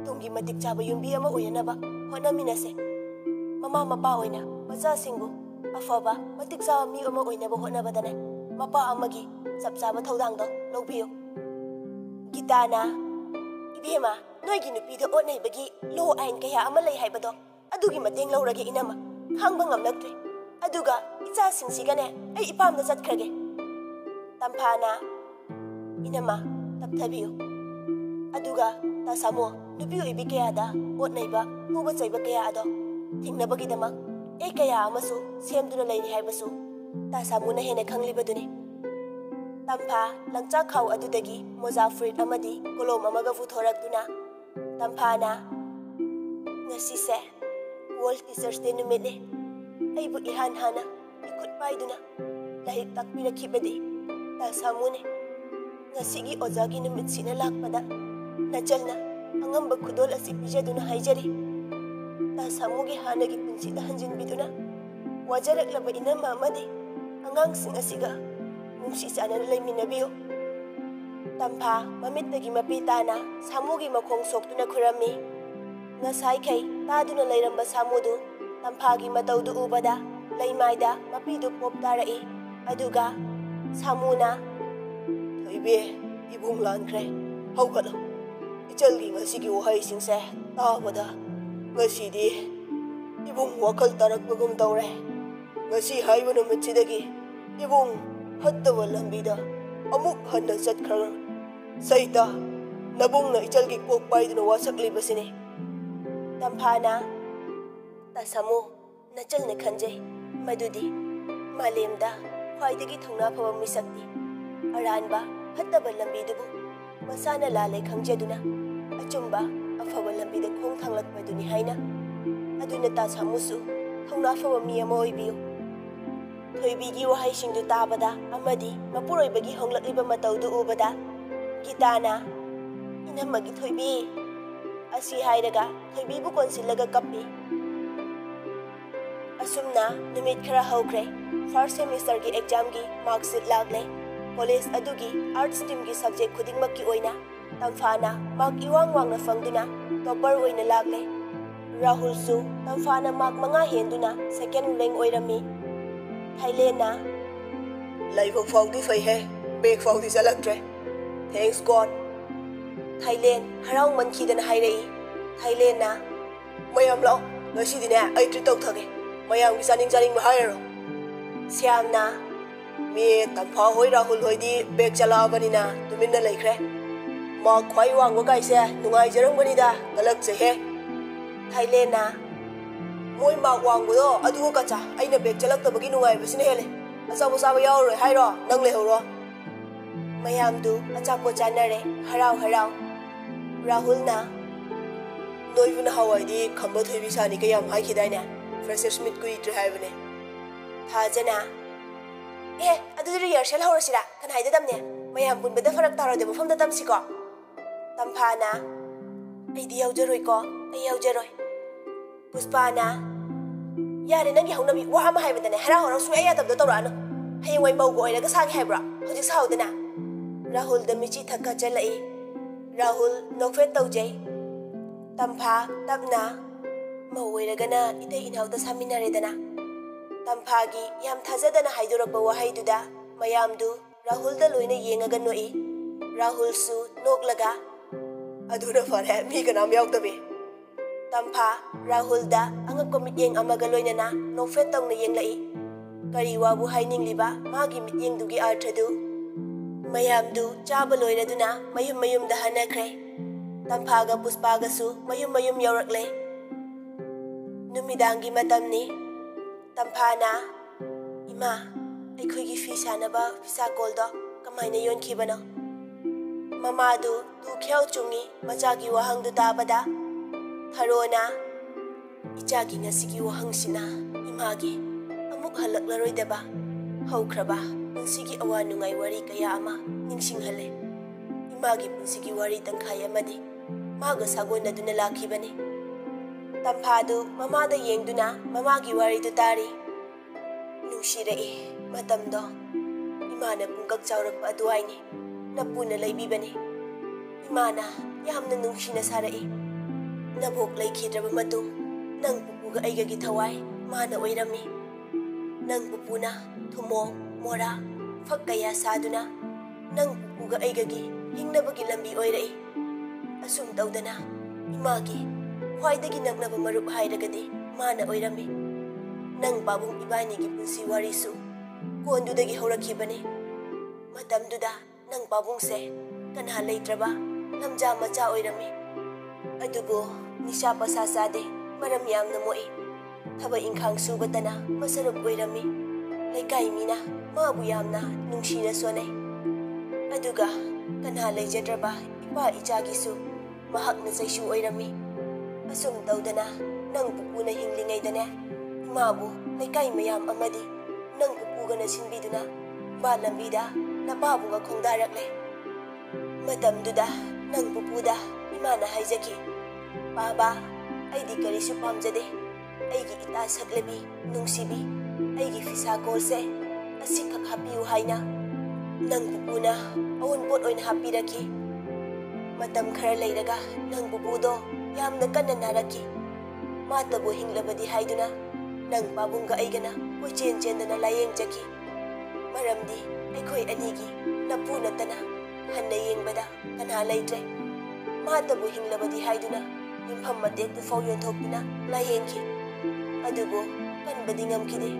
ꯇꯨꯡꯒꯤ ꯃꯇꯤꯛ ꯆꯥꯕ ꯌꯨꯝꯕꯤ ꯑꯃ ꯑꯣꯏꯅꯅꯕ ꯍꯣꯠꯅꯃꯤꯟꯅꯁꯦ ꯃꯃꯥ ꯃꯄꯥ ꯑꯣꯏꯅ ꯃꯆꯥꯁꯤꯡꯕꯨ ꯑꯐꯕ ꯃꯇꯤꯛ ꯆꯥꯕ ꯃꯤ ꯑꯃ ꯑꯣꯏꯅꯕ ꯍꯣꯠꯅꯕꯗꯅꯦ ꯃꯄꯥ ꯑꯃꯒꯤ ꯆꯞ ꯆꯥꯕ ꯊꯧꯗꯥꯡꯗꯣ ꯂꯧꯕꯤꯌꯨ ꯒꯤꯇꯥꯅ ꯏꯕꯦꯝꯃ ꯅꯣꯏꯒꯤ ꯅꯨꯄꯤꯗ ꯑꯣꯠꯅꯩꯕꯒꯤ ꯂꯣ ꯑꯥꯏꯟ ꯀꯌꯥ ꯑꯃ ꯂꯩ ꯍꯥꯏꯕꯗꯣ ꯑꯗꯨꯒꯤ ꯃꯇꯦꯡ ꯂꯧꯔꯒꯦ ꯏꯅꯝꯃ ꯈꯥꯡꯕ ꯉꯝꯂꯛꯇ꯭ꯔꯦ ꯑꯗꯨꯒ ꯏꯆꯥꯁꯤꯡꯁꯤꯒꯅꯦ ꯑꯩ ꯏꯄꯥꯝꯗ ꯆꯠꯈ꯭ꯔꯒꯦ ꯇꯝꯐꯥꯅ ꯏꯅꯝꯃ ꯇꯞꯊꯕꯤꯌꯨ ꯑꯗꯨꯒ ꯇꯥꯁꯥꯃꯣ ꯅꯨꯄꯤ ꯑꯣꯏꯕꯤ ꯀꯌꯥꯗ ꯑꯣꯠꯅꯩꯕ ꯐꯨꯕ ꯆꯩꯕ ꯀꯌꯥ ꯑꯗꯣ ꯊꯤꯡꯅꯕꯒꯤꯗꯃꯛ ꯑꯩ ꯀꯌꯥ ꯑꯃꯁꯨ ꯁꯦꯝꯗꯨꯅ ꯂꯩꯔꯤ ꯍꯥꯏꯕꯁꯨ ꯇꯥꯁꯥꯃꯨꯅ ꯍꯦꯟꯅ ꯈꯪꯂꯤꯕꯗꯨꯅꯤ ꯇꯝꯐꯥ ꯂꯪꯆꯥꯛꯈꯥꯎ ꯑꯗꯨꯗꯒꯤ ꯃꯣꯖꯥ ꯐꯨꯔꯤꯠ ꯑꯃꯗꯤ ꯀꯣꯂꯣꯝ ꯑꯃꯒ ꯄꯨꯊꯣꯔꯛꯇꯨꯅ ꯇꯝꯐꯥꯅ ꯉꯁꯤꯁꯦ ꯋꯥꯔꯜ ꯇꯤꯆꯔꯁ ꯗꯦ ꯅꯨꯃꯤꯠꯅꯤ ꯑꯩꯕꯨ ꯏꯍꯥꯟ ꯍꯥꯟꯅ ꯏꯈꯨꯠ ꯄꯥꯏꯗꯨꯅ ꯂꯥꯏꯔꯤꯛ ꯇꯥꯛꯄꯤꯔꯛꯈꯤꯕꯗꯤ ꯇꯥꯁꯥꯃꯨꯅꯤ ꯉꯁꯤꯒꯤ ꯑꯣꯖꯥꯒꯤ ꯅꯨꯃꯤꯠꯁꯤꯅ ꯂꯥꯛꯄꯗ ꯅꯆꯜꯅ ꯑꯉꯝꯕ ꯈꯨꯗꯣꯜ ꯑꯁꯤ ꯄꯤꯖꯗꯨꯅ ꯍꯥꯏꯖꯔꯤ ꯇꯥꯁꯥꯃꯨꯒꯤ ꯍꯥꯟꯅꯒꯤ ꯄꯨꯟꯁꯤꯗ ꯍꯟꯖꯤꯟꯕꯤꯗꯨꯅ ꯋꯥꯖꯔꯛꯂꯕ ꯏꯅꯝꯃ ꯑꯃꯗꯤ ꯑꯉꯥꯡꯁꯤꯡ ꯑꯁꯤꯒ ꯅꯨꯡꯁꯤ ꯆꯥꯟꯅꯅ ꯂꯩꯃꯤꯟꯅꯕꯤꯌꯨ ꯇꯝꯐꯥ ꯃꯃꯤꯠꯇꯒꯤ ꯃꯄꯤ ꯇꯥꯅ ꯁꯥꯃꯨꯒꯤ ꯃꯈꯣꯡ ꯁꯣꯛꯇꯨꯅ ꯈꯨꯔꯝꯃꯤ ꯉꯁꯥꯏꯈꯩ ꯇꯥꯗꯨꯅ ꯂꯩꯔꯝꯕ ꯁꯥꯃꯨꯗꯨ ꯇꯝꯐꯥꯒꯤ ꯃꯇꯧꯗꯨ ꯎꯕꯗ ꯂꯩꯃꯥꯏꯗ ꯃꯄꯤꯗꯨ ꯄꯣꯞ ꯇꯥꯔꯛꯏ ꯑꯗꯨꯒ ꯁꯥꯃꯨꯅ ꯊꯣꯏꯕꯤ ꯏꯕꯨꯡ ꯂꯥꯟꯈ꯭ꯔꯦ ꯍꯧꯒꯠꯂꯣ ꯏꯆꯜꯒꯤ ꯉꯁꯤꯒꯤ ꯋꯥꯍꯩꯁꯤꯡꯁꯦ ꯇꯥꯕꯗ ꯉꯁꯤꯗꯤ ꯏꯕꯨꯡ ꯋꯥꯈꯜ ꯇꯥꯔꯛꯄꯒꯨꯝ ꯇꯧꯔꯦ ꯉꯁꯤ ꯍꯥꯏꯕ ꯅꯨꯃꯤꯠꯁꯤꯗꯒꯤ ꯏꯕꯨꯡ ꯐꯠꯇꯕ ꯂꯝꯕꯤꯗ ꯑꯃꯨꯛ ꯍꯟꯅ ꯆꯠꯈ꯭ꯔꯒ ꯁꯩꯇ ꯅꯕꯨꯡꯅ ꯏꯆꯜꯒꯤ ꯀꯣꯛ ꯄꯥꯏꯗꯨꯅ ꯋꯥꯁꯛꯂꯤꯕꯁꯤꯅꯤ ꯇꯝꯐꯥꯅ ꯇꯥꯁꯥꯃꯨ ꯅꯆꯜꯅ ꯈꯟꯖꯩ ꯃꯗꯨꯗꯤ ꯃꯥꯂꯦꯝꯗ ꯈ꯭ꯋꯥꯏꯗꯒꯤ ꯊꯧꯅꯥ ꯐꯕ ꯃꯤꯁꯛꯇꯤ ꯑꯔꯥꯟꯕ ꯐꯠꯇꯕ ꯂꯝꯕꯤꯗꯨꯕꯨ ꯃꯁꯥꯅ ꯂꯥꯜꯂꯦ ꯈꯪꯖꯗꯨꯅ ꯑꯆꯨꯝꯕ ꯑꯐꯕ ꯂꯝꯕꯤꯗ ꯈꯣꯡ ꯊꯥꯡꯂꯛꯄꯗꯨꯅꯤ ꯍꯥꯏꯅ ꯑꯗꯨꯅ ꯇꯥꯁꯥꯃꯨꯁꯨ ꯊꯧꯅꯥ ꯐꯕ ꯃꯤ ꯑꯃ ꯑꯣꯏꯕꯤꯌꯨ ꯊꯣꯏꯕꯤꯒꯤ ꯋꯥꯍꯩꯁꯤꯡꯗꯨ ꯇꯥꯕꯗ ꯑꯃꯗꯤ ꯃꯄꯨꯔꯣꯏꯕꯒꯤ ꯍꯣꯡꯂꯛꯂꯤꯕ ꯃꯇꯧꯗꯨ ꯎꯕꯗ ꯒꯤꯇꯥꯅ ꯏꯅꯝꯃꯒꯤ ꯊꯣꯏꯕꯤ ꯑꯁꯤ ꯍꯥꯏꯔꯒ ꯊꯣꯏꯕꯤꯕꯨ ꯀꯣꯟꯁꯤꯜꯂꯒ ꯀꯞꯄꯤ ꯑꯁꯨꯝꯅ ꯅꯨꯃꯤꯠ ꯈꯔ ꯍꯧꯈ꯭ꯔꯦ ꯐꯥꯔꯁ ꯁꯦꯃꯤꯁꯇꯔꯒꯤ ꯑꯦꯛꯖꯥꯝꯒꯤ ꯃꯥꯔꯛꯁꯤꯠ ꯂꯥꯛꯂꯦ ꯀꯣꯂꯦꯖ ꯑꯗꯨꯒꯤ ꯑꯥꯔꯠꯁ ꯁ꯭ꯇ꯭ꯔꯤꯝꯒꯤ ꯁꯕꯖꯦꯛ ꯈꯨꯗꯤꯡꯃꯛꯀꯤ ꯑꯣꯏꯅ ꯇꯝꯐꯥꯅ ꯃꯥꯔꯛ ꯏꯋꯥꯡ ꯋꯥꯡꯅ ꯐꯪꯗꯨꯅ ꯇꯣꯞꯄꯔ ꯑꯣꯏꯅ ꯂꯥꯛꯂꯦ ꯔꯥꯍꯨꯜꯁꯨ ꯇꯝꯐꯥꯅ ꯃꯥꯔꯛ ꯃꯉꯥ ꯍꯦꯟꯗꯨꯅ ꯁꯦꯀꯦꯟ ꯔꯦꯡ ꯑꯣꯏꯔꯝꯃꯤ hay Lena Lấy một phòng thì phải he Biệt phòng thì sẽ lật rồi Thanks con Thay lên Harao mình khi đến hay đấy Thay lên na Mày em lão Nói gì thì nè Ấy trí tông thật ấy, Mày em cái gia đình gia đình mà hai rồi. Xe Xem nà, Mì tầm phá hối ra hồn hồi đi Bẹc chá lao bên nà, Tụi mình đã lấy khỏe. Mà khói hoàng của cái xe Nụ ngài giờ rung bên đi ta Đã lật sẽ he Thay lên na ꯃꯣꯏ ꯃꯥꯔꯛ ꯋꯥꯡꯕꯗꯣ ꯑꯗꯨꯒ ꯀꯆꯥ ꯑꯩꯅ ꯕꯦꯛ ꯆꯠꯂꯛꯇꯕꯒꯤ ꯅꯨꯡꯉꯥꯏꯕꯁꯤꯅ ꯍꯦꯜꯂꯦ ꯑꯆꯥꯄꯣꯠ ꯆꯥꯕ ꯌꯥꯎꯔꯔꯣꯏ ꯍꯥꯏꯔꯣ ꯅꯪ ꯂꯩꯍꯧꯔꯣ ꯃꯌꯥꯝꯗꯨ ꯑꯆꯥꯄꯣꯠ ꯆꯥꯅꯔꯦ ꯍꯔꯥꯎ ꯍꯔꯥꯎ ꯔꯥꯍꯨꯜꯅ ꯅꯣꯏꯕꯨ ꯅꯍꯥꯟꯋꯥꯏꯗꯤ ꯈꯝꯕ ꯊꯣꯏꯕꯤ ꯁꯥꯅꯤꯒ ꯌꯥꯝ ꯍꯥꯏꯈꯤꯗꯥꯏꯅꯦ ꯐ꯭ꯔꯦꯁꯔꯁ ꯃꯤꯠ ꯀꯨꯏꯗ꯭ꯔꯦ ꯍꯥꯏꯕꯅꯦ ꯊꯥꯖꯅ ꯑꯦ ꯑꯗꯨꯗꯤ ꯔꯤꯍꯔꯁꯦꯜ ꯍꯧꯔꯁꯤꯔꯥ ꯀꯅꯥ ꯍꯥꯏꯗꯗꯝꯅꯦ ꯃꯌꯥꯝ ꯄꯨꯟꯕꯗ ꯐꯔꯛ ꯇꯥꯔꯣꯏꯗꯕ ꯃꯐꯝꯗ ꯇꯝꯁꯤꯀꯣ ꯇꯝꯐꯥꯅ ꯑꯩꯗꯤ ꯌꯥꯎꯖꯔꯣꯏꯀꯣ ꯑꯩ ꯌꯥꯎꯖꯔꯣꯏ ꯄꯨꯁꯄꯥꯅ ꯌꯥꯔꯦ ꯅꯪꯒꯤ ꯍꯧꯅꯕꯤ ꯋꯥ ꯑꯃ ꯍꯥꯏꯕꯗꯅꯦ ꯍꯔꯥꯎ ꯍꯔꯥꯎ ꯁꯨꯡꯌꯥ ꯌꯥꯗꯕꯗꯣ ꯇꯧꯔꯛꯑꯅꯨ ꯍꯌꯦꯡꯋꯥꯏ ꯃꯧꯒ ꯑꯣꯏꯔꯒ ꯁꯥꯒꯦ ꯍꯥꯏꯕ꯭ꯔꯣ ꯍꯧꯖꯤꯛ ꯁꯥꯍꯧꯗꯅ ꯔꯥꯍꯨꯜꯗ ꯃꯤꯆꯤ ꯊꯛꯀ ꯆꯠꯂꯛꯏ ꯔꯥꯍꯨꯜ ꯅꯣꯛꯐꯦꯠ ꯇꯧꯖꯩ ꯇꯝꯐꯥ ꯇꯞꯅ ꯃꯧ ꯑꯣꯏꯔꯒꯅ ꯏꯇꯩ ꯏꯅꯥꯎꯗ ꯁꯥꯃꯤꯟꯅꯔꯦꯗꯅ ꯇꯝꯐꯥꯒꯤ ꯌꯥꯝ ꯊꯥꯖꯗꯅ ꯍꯥꯏꯗꯣꯔꯛꯄ ꯋꯥꯍꯩꯗꯨꯗ ꯃꯌꯥꯝꯗꯨ ꯔꯥꯍꯨꯜꯗ ꯂꯣꯏꯅ ꯌꯦꯡꯉꯒ ꯅꯣꯛꯏ ꯔꯥꯍꯨꯜꯁꯨ ꯅꯣꯛꯂꯒ ꯑꯗꯨꯅ ꯐꯔꯦ ꯃꯤ ꯀꯅꯥꯝ ꯌꯥꯎꯗꯕꯤ ꯇꯝꯐꯥ ꯔꯥꯍꯨꯜꯗ ꯑꯉꯛꯄ ꯃꯤꯠꯌꯦꯡ ꯑꯃꯒ ꯂꯣꯏꯅꯅ ꯅꯣꯛꯐꯦꯠ ꯇꯧꯅ ꯌꯦꯡꯂꯛꯏ ꯀꯔꯤ ꯋꯥꯕꯨ ꯍꯥꯏꯅꯤꯡꯂꯤꯕ ꯃꯥꯒꯤ ꯃꯤꯠꯌꯦꯡꯗꯨꯒꯤ ꯑꯥꯔꯊꯗꯨ ꯃꯌꯥꯝꯗꯨ ꯆꯥꯕ ꯂꯣꯏꯔꯗꯨꯅ ꯃꯌꯨꯝ ꯃꯌꯨꯝꯗ ꯍꯟꯅꯈ꯭ꯔꯦ ꯇꯝꯐꯥꯒ ꯄꯨꯁꯄꯥꯒꯁꯨ ꯃꯌꯨꯝ ꯃꯌꯨꯝ ꯌꯧꯔꯛꯂꯦ ꯅꯨꯃꯤꯗꯥꯡꯒꯤ ꯃꯇꯝꯅꯤ ꯇꯝꯐꯥꯅ ꯏꯃꯥ ꯑꯩꯈꯣꯏꯒꯤ ꯐꯤ ꯁꯥꯅꯕ ꯐꯤꯁꯥꯀꯣꯜꯗꯣ ꯀꯃꯥꯏꯅ ꯌꯣꯟꯈꯤꯕꯅꯣ ꯃꯃꯥꯗꯨ ꯇꯨꯈ꯭ꯌꯥꯎ ꯆꯨꯡꯉꯤ ꯃꯆꯥꯒꯤ ꯋꯥꯍꯪꯗꯨ ꯇꯥꯕꯗ ꯊꯔꯣꯅ ꯏꯆꯥꯒꯤ ꯉꯁꯤꯒꯤ ꯋꯥꯍꯪꯁꯤꯅ ꯏꯃꯥꯒꯤ ꯑꯃꯨꯛ ꯍꯜꯂꯛꯂꯔꯣꯏꯗꯕ ꯍꯧꯈ꯭ꯔꯕ ꯄꯨꯟꯁꯤꯒꯤ ꯑꯋꯥ ꯅꯨꯡꯉꯥꯏ ꯋꯥꯔꯤ ꯀꯌꯥ ꯑꯃ ꯅꯤꯡꯁꯤꯡꯍꯜꯂꯦ ꯏꯃꯥꯒꯤ ꯄꯨꯟꯁꯤꯒꯤ ꯋꯥꯔꯤ ꯇꯪꯈꯥꯏ ꯑꯃꯗꯤ ꯃꯥꯒ ꯁꯥꯒꯣꯟꯅꯗꯨꯅ ꯂꯥꯛꯈꯤꯕꯅꯤ ꯇꯝꯐꯥꯗꯨ ꯃꯃꯥꯗ ꯌꯦꯡꯗꯨꯅ ꯃꯃꯥꯒꯤ ꯋꯥꯔꯤꯗꯨ ꯇꯥꯔꯤ ꯅꯨꯡꯁꯤꯔꯛꯏ ꯃꯇꯝꯗꯣ ꯏꯃꯥꯅ ꯄꯨꯡꯀꯛ ꯆꯥꯎꯔꯛꯄ ꯑꯗꯨꯋꯥꯏꯅꯤ ꯅꯄꯨꯅ ꯂꯩꯕꯤꯕꯅꯤ ꯏꯃꯥꯅ ꯌꯥꯝꯅ ꯅꯨꯡꯁꯤꯅ ꯁꯥꯔꯛꯏ ꯅꯕꯣꯛ ꯂꯩꯈꯤꯗ꯭ꯔꯕ ꯃꯇꯨꯡ ꯅꯪ ꯄꯨꯄꯨꯒ ꯑꯩꯒꯒꯤ ꯊꯋꯥꯏ ꯃꯥꯅ ꯑꯣꯏꯔꯝꯃꯤ ꯅꯪ ꯄꯨꯄꯨꯅ ꯊꯨꯃꯣꯛ ꯃꯣꯔꯥ ꯐꯛ ꯀꯌꯥ ꯁꯥꯗꯨꯅ ꯅꯪ ꯄꯨꯄꯨꯒ ꯑꯩꯒꯒꯤ ꯍꯤꯡꯅꯕꯒꯤ ꯂꯝꯕꯤ ꯑꯣꯏꯔꯛꯏ ꯑꯁꯨꯝ ꯇꯧꯗꯅ ꯏꯃꯥꯒꯤ ꯈ꯭ꯋꯥꯏꯗꯒꯤ ꯅꯛꯅꯕ ꯃꯔꯨꯞ ꯍꯥꯏꯔꯒꯗꯤ ꯃꯥꯅ ꯑꯣꯏꯔꯝꯃꯤ ꯅꯪ ꯄꯥꯕꯨꯡ ꯏꯕꯥꯅꯤꯒꯤ ꯄꯨꯟꯁꯤ ꯋꯥꯔꯤꯁꯨ ꯀꯣꯟꯗꯨꯗꯒꯤ ꯍꯧꯔꯛꯈꯤꯕꯅꯤ ꯃꯇꯝꯗꯨꯗ ꯅꯪ ꯄꯥꯕꯨꯡꯁꯦ ꯀꯅꯥ ꯂꯩꯇ꯭ꯔꯕ ꯂꯝꯖꯥ ꯃꯆꯥ ꯑꯣꯏꯔꯝꯃꯤ ꯑꯗꯨꯕꯨ Nisha pasasade, maram yang namoi. Thaba inkhang sugatana, masarup uirami. Lekai mina, maabu yamna, nungshira sone. Aduga, kana lejadraba, ipa ichagisu, mahak na saishu uirami. Asum daudana, nang pupu na hinglingay dana. Maabu, lekai mayam amadi, nang pupu gana sinbiduna. Ba lambida, nababu nga kong darakle. Matamduda, nang pupuda, imana haizaki. ꯕꯥꯕꯥ ꯑꯩꯗꯤ ꯀꯔꯤꯁꯨ ꯄꯥꯝꯖꯗꯦ ꯑꯩꯒꯤ ꯏꯇꯥ ꯁꯛꯂꯕꯤ ꯅꯨꯡꯁꯤꯕꯤ ꯑꯩꯒꯤ ꯐꯤꯁꯥꯀꯣꯜꯁꯦ ꯑꯁꯤꯈꯛ ꯍꯥꯞꯄꯤꯌꯨ ꯍꯥꯏꯅ ꯅꯪ ꯄꯨꯄꯨꯅ ꯑꯋꯨꯟꯄꯣꯠ ꯑꯣꯏꯅ ꯍꯥꯞꯄꯤꯔꯛꯈꯤ ꯃꯇꯝ ꯈꯔ ꯂꯩꯔꯒ ꯅꯪ ꯄꯨꯄꯨꯗꯣ ꯌꯥꯝꯅ ꯀꯟꯅ ꯅꯥꯔꯛꯈꯤ ꯃꯥꯇꯕꯨ ꯍꯤꯡꯂꯕꯗꯤ ꯍꯥꯏꯗꯨꯅ ꯅꯪ ꯄꯥꯕꯨꯡꯒ ꯑꯩꯒꯅ ꯀꯣꯏꯆꯦꯟ ꯆꯦꯟꯗꯅ ꯂꯥꯌꯦꯡꯖꯈꯤ ꯃꯔꯝꯗꯤ ꯑꯩꯈꯣꯏ ꯑꯅꯤꯒꯤ ꯅꯄꯨ ꯅꯠꯇꯅ ꯍꯟꯅ ꯌꯦꯡꯕꯗ ꯀꯅꯥ ꯂꯩꯇ꯭ꯔꯦ ꯃꯥꯇꯕꯨ ꯍꯤꯡꯂꯕꯗꯤ ꯍꯥꯏꯗꯨꯅ ꯌꯨꯝꯐꯝ ꯃꯇꯦꯛꯇꯨ ꯐꯥꯎ ꯌꯣꯟꯊꯣꯛꯇꯨꯅ ꯂꯥꯌꯦꯡꯈꯤ ꯑꯗꯨꯕꯨ ꯀꯟꯕꯗꯤ ꯉꯝꯈꯤꯗꯦ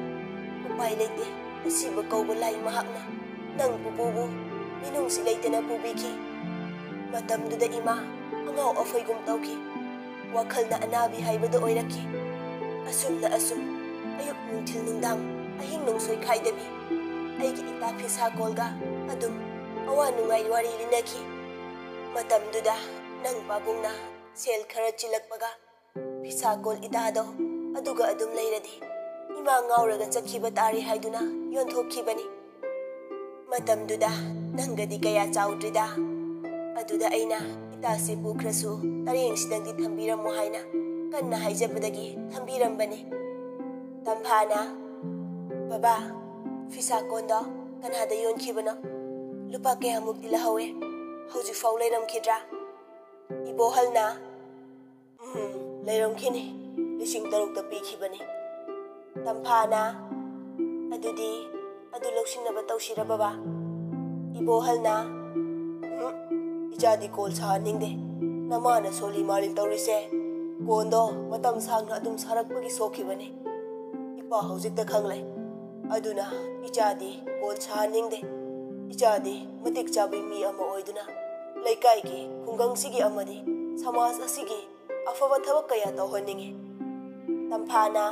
ꯎꯄꯥꯏ ꯂꯩꯇꯦ ꯑꯁꯤꯕ ꯀꯧꯕ ꯂꯥꯏ ꯃꯍꯥꯛꯅ ꯅꯪ ꯄꯨꯄꯨꯕꯨ ꯃꯤꯅꯨꯡꯁꯤ ꯂꯩꯇꯅ ꯄꯨꯕꯤꯈꯤ ꯃꯇꯝꯗꯨꯗ ꯏꯃꯥ ꯑꯉꯥꯎ ꯑꯐꯩꯒꯨꯝ ꯇꯧꯈꯤ ꯋꯥꯈꯜꯅ ꯑꯅꯥꯕꯤ ꯍꯥꯏꯕꯗꯨ ꯑꯣꯏꯔꯛꯈꯤ ꯑꯁꯨꯝꯅ ꯑꯁꯨꯝ ꯑꯌꯨꯛ ꯅꯨꯡꯊꯤꯜ ꯅꯨꯡꯗꯥꯡ ꯑꯍꯤꯡ ꯅꯣꯡꯁꯣꯏ ꯈꯥꯏꯗꯕꯤ ꯑꯩꯒꯤ ꯏꯇꯥ ꯐꯤꯁꯥꯀꯣꯜꯒ ꯑꯗꯨꯝ ꯑꯋꯥ ꯅꯨꯡꯉꯥꯏ ꯋꯥꯔꯤ ꯂꯤꯅꯈꯤ ꯃꯇꯝꯗꯨꯗ ꯅꯪ ꯄꯥꯕꯨꯡꯅ ꯁꯦꯜ ꯈꯔ ꯆꯤꯜꯂꯛꯄꯒ ꯐꯤꯁꯥꯀꯣꯜ ꯏꯇꯥꯗꯣ ꯑꯗꯨꯒ ꯑꯗꯨꯝ ꯂꯩꯔꯗꯤ ꯏꯃꯥ ꯉꯥꯎꯔꯒ ꯆꯠꯈꯤꯕ ꯇꯥꯔꯦ ꯍꯥꯏꯗꯨꯅ ꯌꯣꯟꯊꯣꯛꯈꯤꯕꯅꯤ ꯃꯇꯝꯗꯨꯗ ꯅꯪꯒꯗꯤ ꯀꯌా ꯆꯥꯎꯗ꯭ꯔꯤꯗ ꯑꯗꯨꯗ ꯑꯩꯅ ꯏꯇꯥꯁꯤ ꯄꯨꯈ꯭ꯔꯁꯨ ꯇꯔꯦꯡꯁꯤꯗꯪꯗꯤ ꯊꯝꯕꯤꯔꯝꯃꯨ ꯍꯥꯏꯅ ꯀꯟꯅ ꯍꯥꯏꯖꯕꯗꯒꯤ ꯊꯝꯕꯤꯔꯝꯕꯅꯤ ꯇꯝꯐꯥꯅ ꯕꯕꯥ ꯐꯤꯁꯥꯀꯣꯟꯗꯣ ꯀꯅꯥꯗ ꯌꯣꯟꯈꯤꯕꯅꯣ ꯂꯨꯄꯥ ꯀꯌꯥꯃꯨꯛꯇꯤ ꯂꯧꯍꯧꯋꯦ ꯍꯧꯖꯤꯛꯐꯥꯎ ꯂꯩꯔꯝꯈꯤꯗ꯭ꯔꯥ ꯏꯕꯣꯍꯜꯅ ꯎꯝ ꯂꯩꯔꯝꯈꯤꯅꯤ ꯂꯤꯁꯤꯡ ꯇꯔꯨꯛꯇ ꯄꯤꯈꯤꯕꯅꯤ ꯇꯝꯐꯥꯅ ꯑꯗꯨꯗꯤ ꯑꯗꯨ ꯂꯧꯁꯤꯟꯅꯕ ꯇꯧꯁꯤꯔ ꯕꯕꯥ ꯏꯕꯣꯍꯜꯅ ꯎꯝ ꯏꯆꯥꯗꯤ ꯀꯣꯜ ꯁꯥꯍꯟꯅꯤꯡꯗꯦ ꯅꯃꯥꯅ ꯁꯣꯜꯂꯤ ꯃꯥꯔꯤꯜ ꯇꯧꯔꯤꯁꯦ ꯀꯣꯟꯗꯣ ꯃꯇꯝ ꯁꯥꯡꯅ ꯑꯗꯨꯝ ꯁꯥꯔꯛꯄꯒꯤ ꯁꯣꯛꯈꯤꯕꯅꯤ ꯏꯄꯥ ꯍꯧꯖꯤꯛꯇ ꯈꯪꯂꯦ ꯑꯗꯨꯅ ꯏꯆꯥꯗꯤ ꯀꯣꯟ ꯁꯥꯍꯟꯅꯤꯡꯗꯦ ꯏꯆꯥꯗꯤ ꯃꯇꯤꯛ ꯆꯥꯕ ꯃꯤ ꯑꯃ ꯑꯣꯏꯗꯨꯅ ꯂꯩꯀꯥꯏꯒꯤ ꯈꯨꯡꯒꯪꯁꯤꯒꯤ ꯑꯃꯗꯤ ꯁꯃꯥꯖ ꯑꯁꯤꯒꯤ ꯑꯐꯕ ꯊꯕꯛ ꯀꯌꯥ ꯇꯧꯍꯟꯅꯤꯡꯉꯤ ꯇꯝꯐꯥꯅ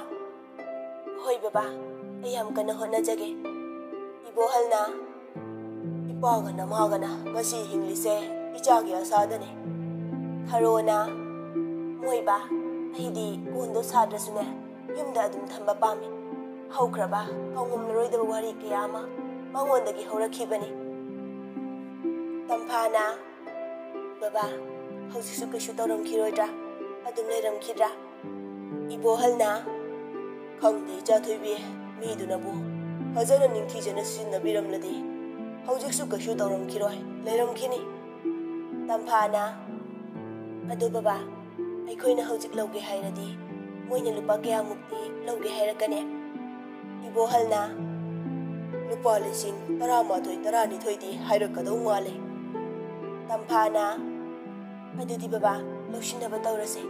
ꯍꯣꯏ ꯕꯕꯥ ꯑꯩ ꯌꯥꯝ ꯀꯟꯅ ꯍꯣꯠꯅꯖꯒꯦ ꯏꯕꯣꯍꯜꯅ ꯏꯄꯥꯒ ꯅꯃꯥꯒꯅ ꯉꯁꯤ ꯍꯤꯡꯂꯤꯁꯦ ꯏꯆꯥꯒꯤ ꯑꯁꯥꯗꯅꯤ ꯊꯔꯣꯅ ꯃꯣꯏꯕ ꯑꯩꯗꯤ ꯀꯣꯟꯗꯣ ꯁꯥꯗ꯭ꯔꯁꯨꯅꯦ ꯌꯨꯝꯗ ꯑꯗꯨꯝ ꯊꯝꯕ ꯄꯥꯝꯃꯤ ꯍꯧꯈ꯭ꯔꯕ ꯀꯥꯎꯉꯝꯂꯔꯣꯏꯗꯕ ꯋꯥꯔꯤ ꯀꯌꯥ ꯑꯃ ꯃꯉꯣꯟꯗꯒꯤ ꯍꯧꯔꯛꯈꯤꯕꯅꯤ ꯇꯝꯐꯥꯅ ꯕꯕꯥ ꯍꯧꯖꯤꯛꯁꯨ ꯀꯩꯁꯨ ꯇꯧꯔꯝꯈꯤꯔꯣꯏꯗ꯭ꯔꯥ ꯑꯗꯨꯝ ꯂꯩꯔꯝꯈꯤꯗ꯭ꯔꯥ ꯏꯕꯣꯍꯜꯅ ꯈꯪꯗꯦ ꯏꯆꯥ ꯊꯣꯏꯕꯤ ꯃꯤꯗꯨꯅꯕꯨ ꯐꯖꯅ ꯅꯤꯡꯊꯤꯖꯅ ꯁꯤꯖꯤꯟꯅꯕꯤꯔꯝꯂꯗꯤ ꯍꯧꯖꯤꯛꯁꯨ ꯀꯩꯁꯨ ꯇꯧꯔꯝꯈꯤꯔꯣꯏ ꯂꯩꯔꯝꯈꯤꯅꯤ ꯇꯝꯐꯥꯅ ꯑꯗꯨ ꯕꯕꯥ ꯑꯩꯈꯣꯏꯅ ꯍꯧꯖꯤꯛ ꯂꯧꯒꯦ ꯍꯥꯏꯔꯗꯤ ꯃꯣꯏꯅ ꯂꯨꯄꯥ ꯀꯌꯥꯃꯨꯛꯇꯤ ꯂꯧꯒꯦ ꯍꯥꯏꯔꯛꯀꯅꯤ ꯏꯕꯣꯍꯜꯅ ꯂꯨꯄꯥ ꯂꯤꯁꯤꯡ ꯇꯔꯥꯃꯥꯊꯣꯏ ꯇꯔꯥꯅꯤꯊꯣꯏꯗꯤ ꯍꯥꯏꯔꯛꯀꯗꯧ ꯃꯥꯜꯂꯤ ꯇꯝꯐꯥꯅ ꯑꯗꯨꯗꯤ ꯕꯕꯥ ꯂꯧꯁꯤꯟꯅꯕ ꯇꯧꯔꯁꯦ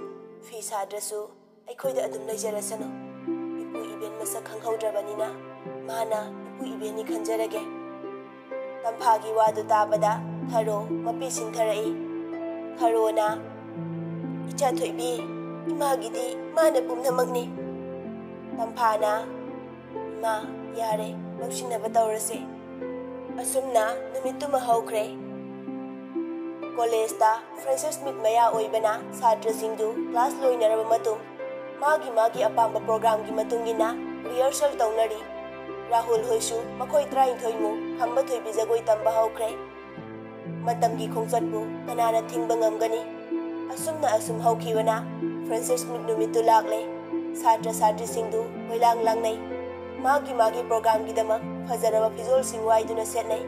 ꯐꯤ ꯁꯥꯗ꯭ꯔꯁꯨ ꯑꯩꯈꯣꯏꯗ ꯑꯗꯨꯝ ꯂꯩꯖꯔꯁꯅꯨ ꯏꯄꯨ ꯏꯕꯦꯟ ꯃꯁꯛ ꯈꯪꯍꯧꯗ꯭ꯔꯕꯅꯤꯅ ꯃꯥꯅ ꯏꯄꯨ ꯏꯕꯦꯟꯅꯤ ꯈꯟꯖꯔꯒꯦ ꯇꯝꯐꯥꯒꯤ ꯋꯥꯗꯨ ꯇꯥꯕꯗ ꯊꯔꯣ ꯃꯄꯤ ꯁꯤꯟꯊꯔꯛꯏ ꯊꯔꯣꯅ ꯏꯆꯥ ꯊꯣꯏꯕꯤ ꯏꯃꯥꯒꯤꯗꯤ ꯃꯥꯅ ꯄꯨꯝꯅꯃꯛꯅꯤ ꯇꯝꯐꯥꯅ ꯏꯃꯥ ꯌꯥꯔꯦ ꯂꯧꯁꯤꯟꯅꯕ ꯇꯧꯔꯁꯦ ꯑꯁꯨꯝꯅ ꯅꯨꯃꯤꯠꯇꯨꯃ ꯍꯧꯈ꯭ꯔꯦ ꯀꯣꯂꯦꯖꯇ ꯐ꯭ꯔꯦꯁꯔꯁ ꯃꯤꯠ ꯃꯌꯥ ꯑꯣꯏꯕꯅ ꯁꯥꯇ꯭ꯔꯁꯤꯡꯗꯨ ꯀ꯭ꯂꯥꯁ ꯂꯣꯏꯅꯔꯕ ꯃꯇꯨꯡ ꯃꯥꯒꯤ ꯃꯥꯒꯤ ꯑꯄꯥꯝꯕ ꯄ꯭ꯔꯣꯒ꯭ꯔꯥꯝꯒꯤ ꯃꯇꯨꯡ ꯏꯟꯅ ꯔꯤꯍꯔꯁꯦꯜ ꯇꯧꯅꯔꯤ ꯔꯥꯍꯨꯜ ꯍꯣꯏꯁꯨ ꯃꯈꯣꯏ ꯇꯔꯥꯅꯤꯊꯣꯏꯃꯨꯛ ꯈꯝꯕ ꯊꯣꯏꯕꯤ ꯖꯒꯣꯏ ꯇꯝꯕ ꯍꯧꯈ꯭ꯔꯦ ꯃꯇꯝꯒꯤ ꯈꯣꯡꯆꯠꯄꯨ ꯀꯅꯥꯅ ꯊꯤꯡꯕ ꯉꯝꯒꯅꯤ ꯑꯁꯨꯝꯅ ꯑꯁꯨꯝ ꯍꯧꯈꯤꯕꯅ ꯐ꯭ꯔꯦꯟꯁꯤꯁ ꯃꯤꯠ ꯅꯨꯃꯤꯠꯇꯨ ꯂꯥꯛꯂꯦ ꯁꯥꯇ꯭ꯔ ꯁꯥꯇ꯭ꯔꯤꯁꯤꯡꯗꯨ ꯀꯣꯏꯂꯥꯡ ꯂꯥꯡꯅꯩ ꯃꯥꯒꯤ ꯃꯥꯒꯤ ꯄ꯭ꯔꯣꯒ꯭ꯔꯥꯝꯒꯤꯗꯃꯛ ꯐꯖꯔꯕ ꯐꯤꯖꯣꯜꯁꯤꯡ ꯋꯥꯏꯗꯨꯅ ꯁꯦꯠꯅꯩ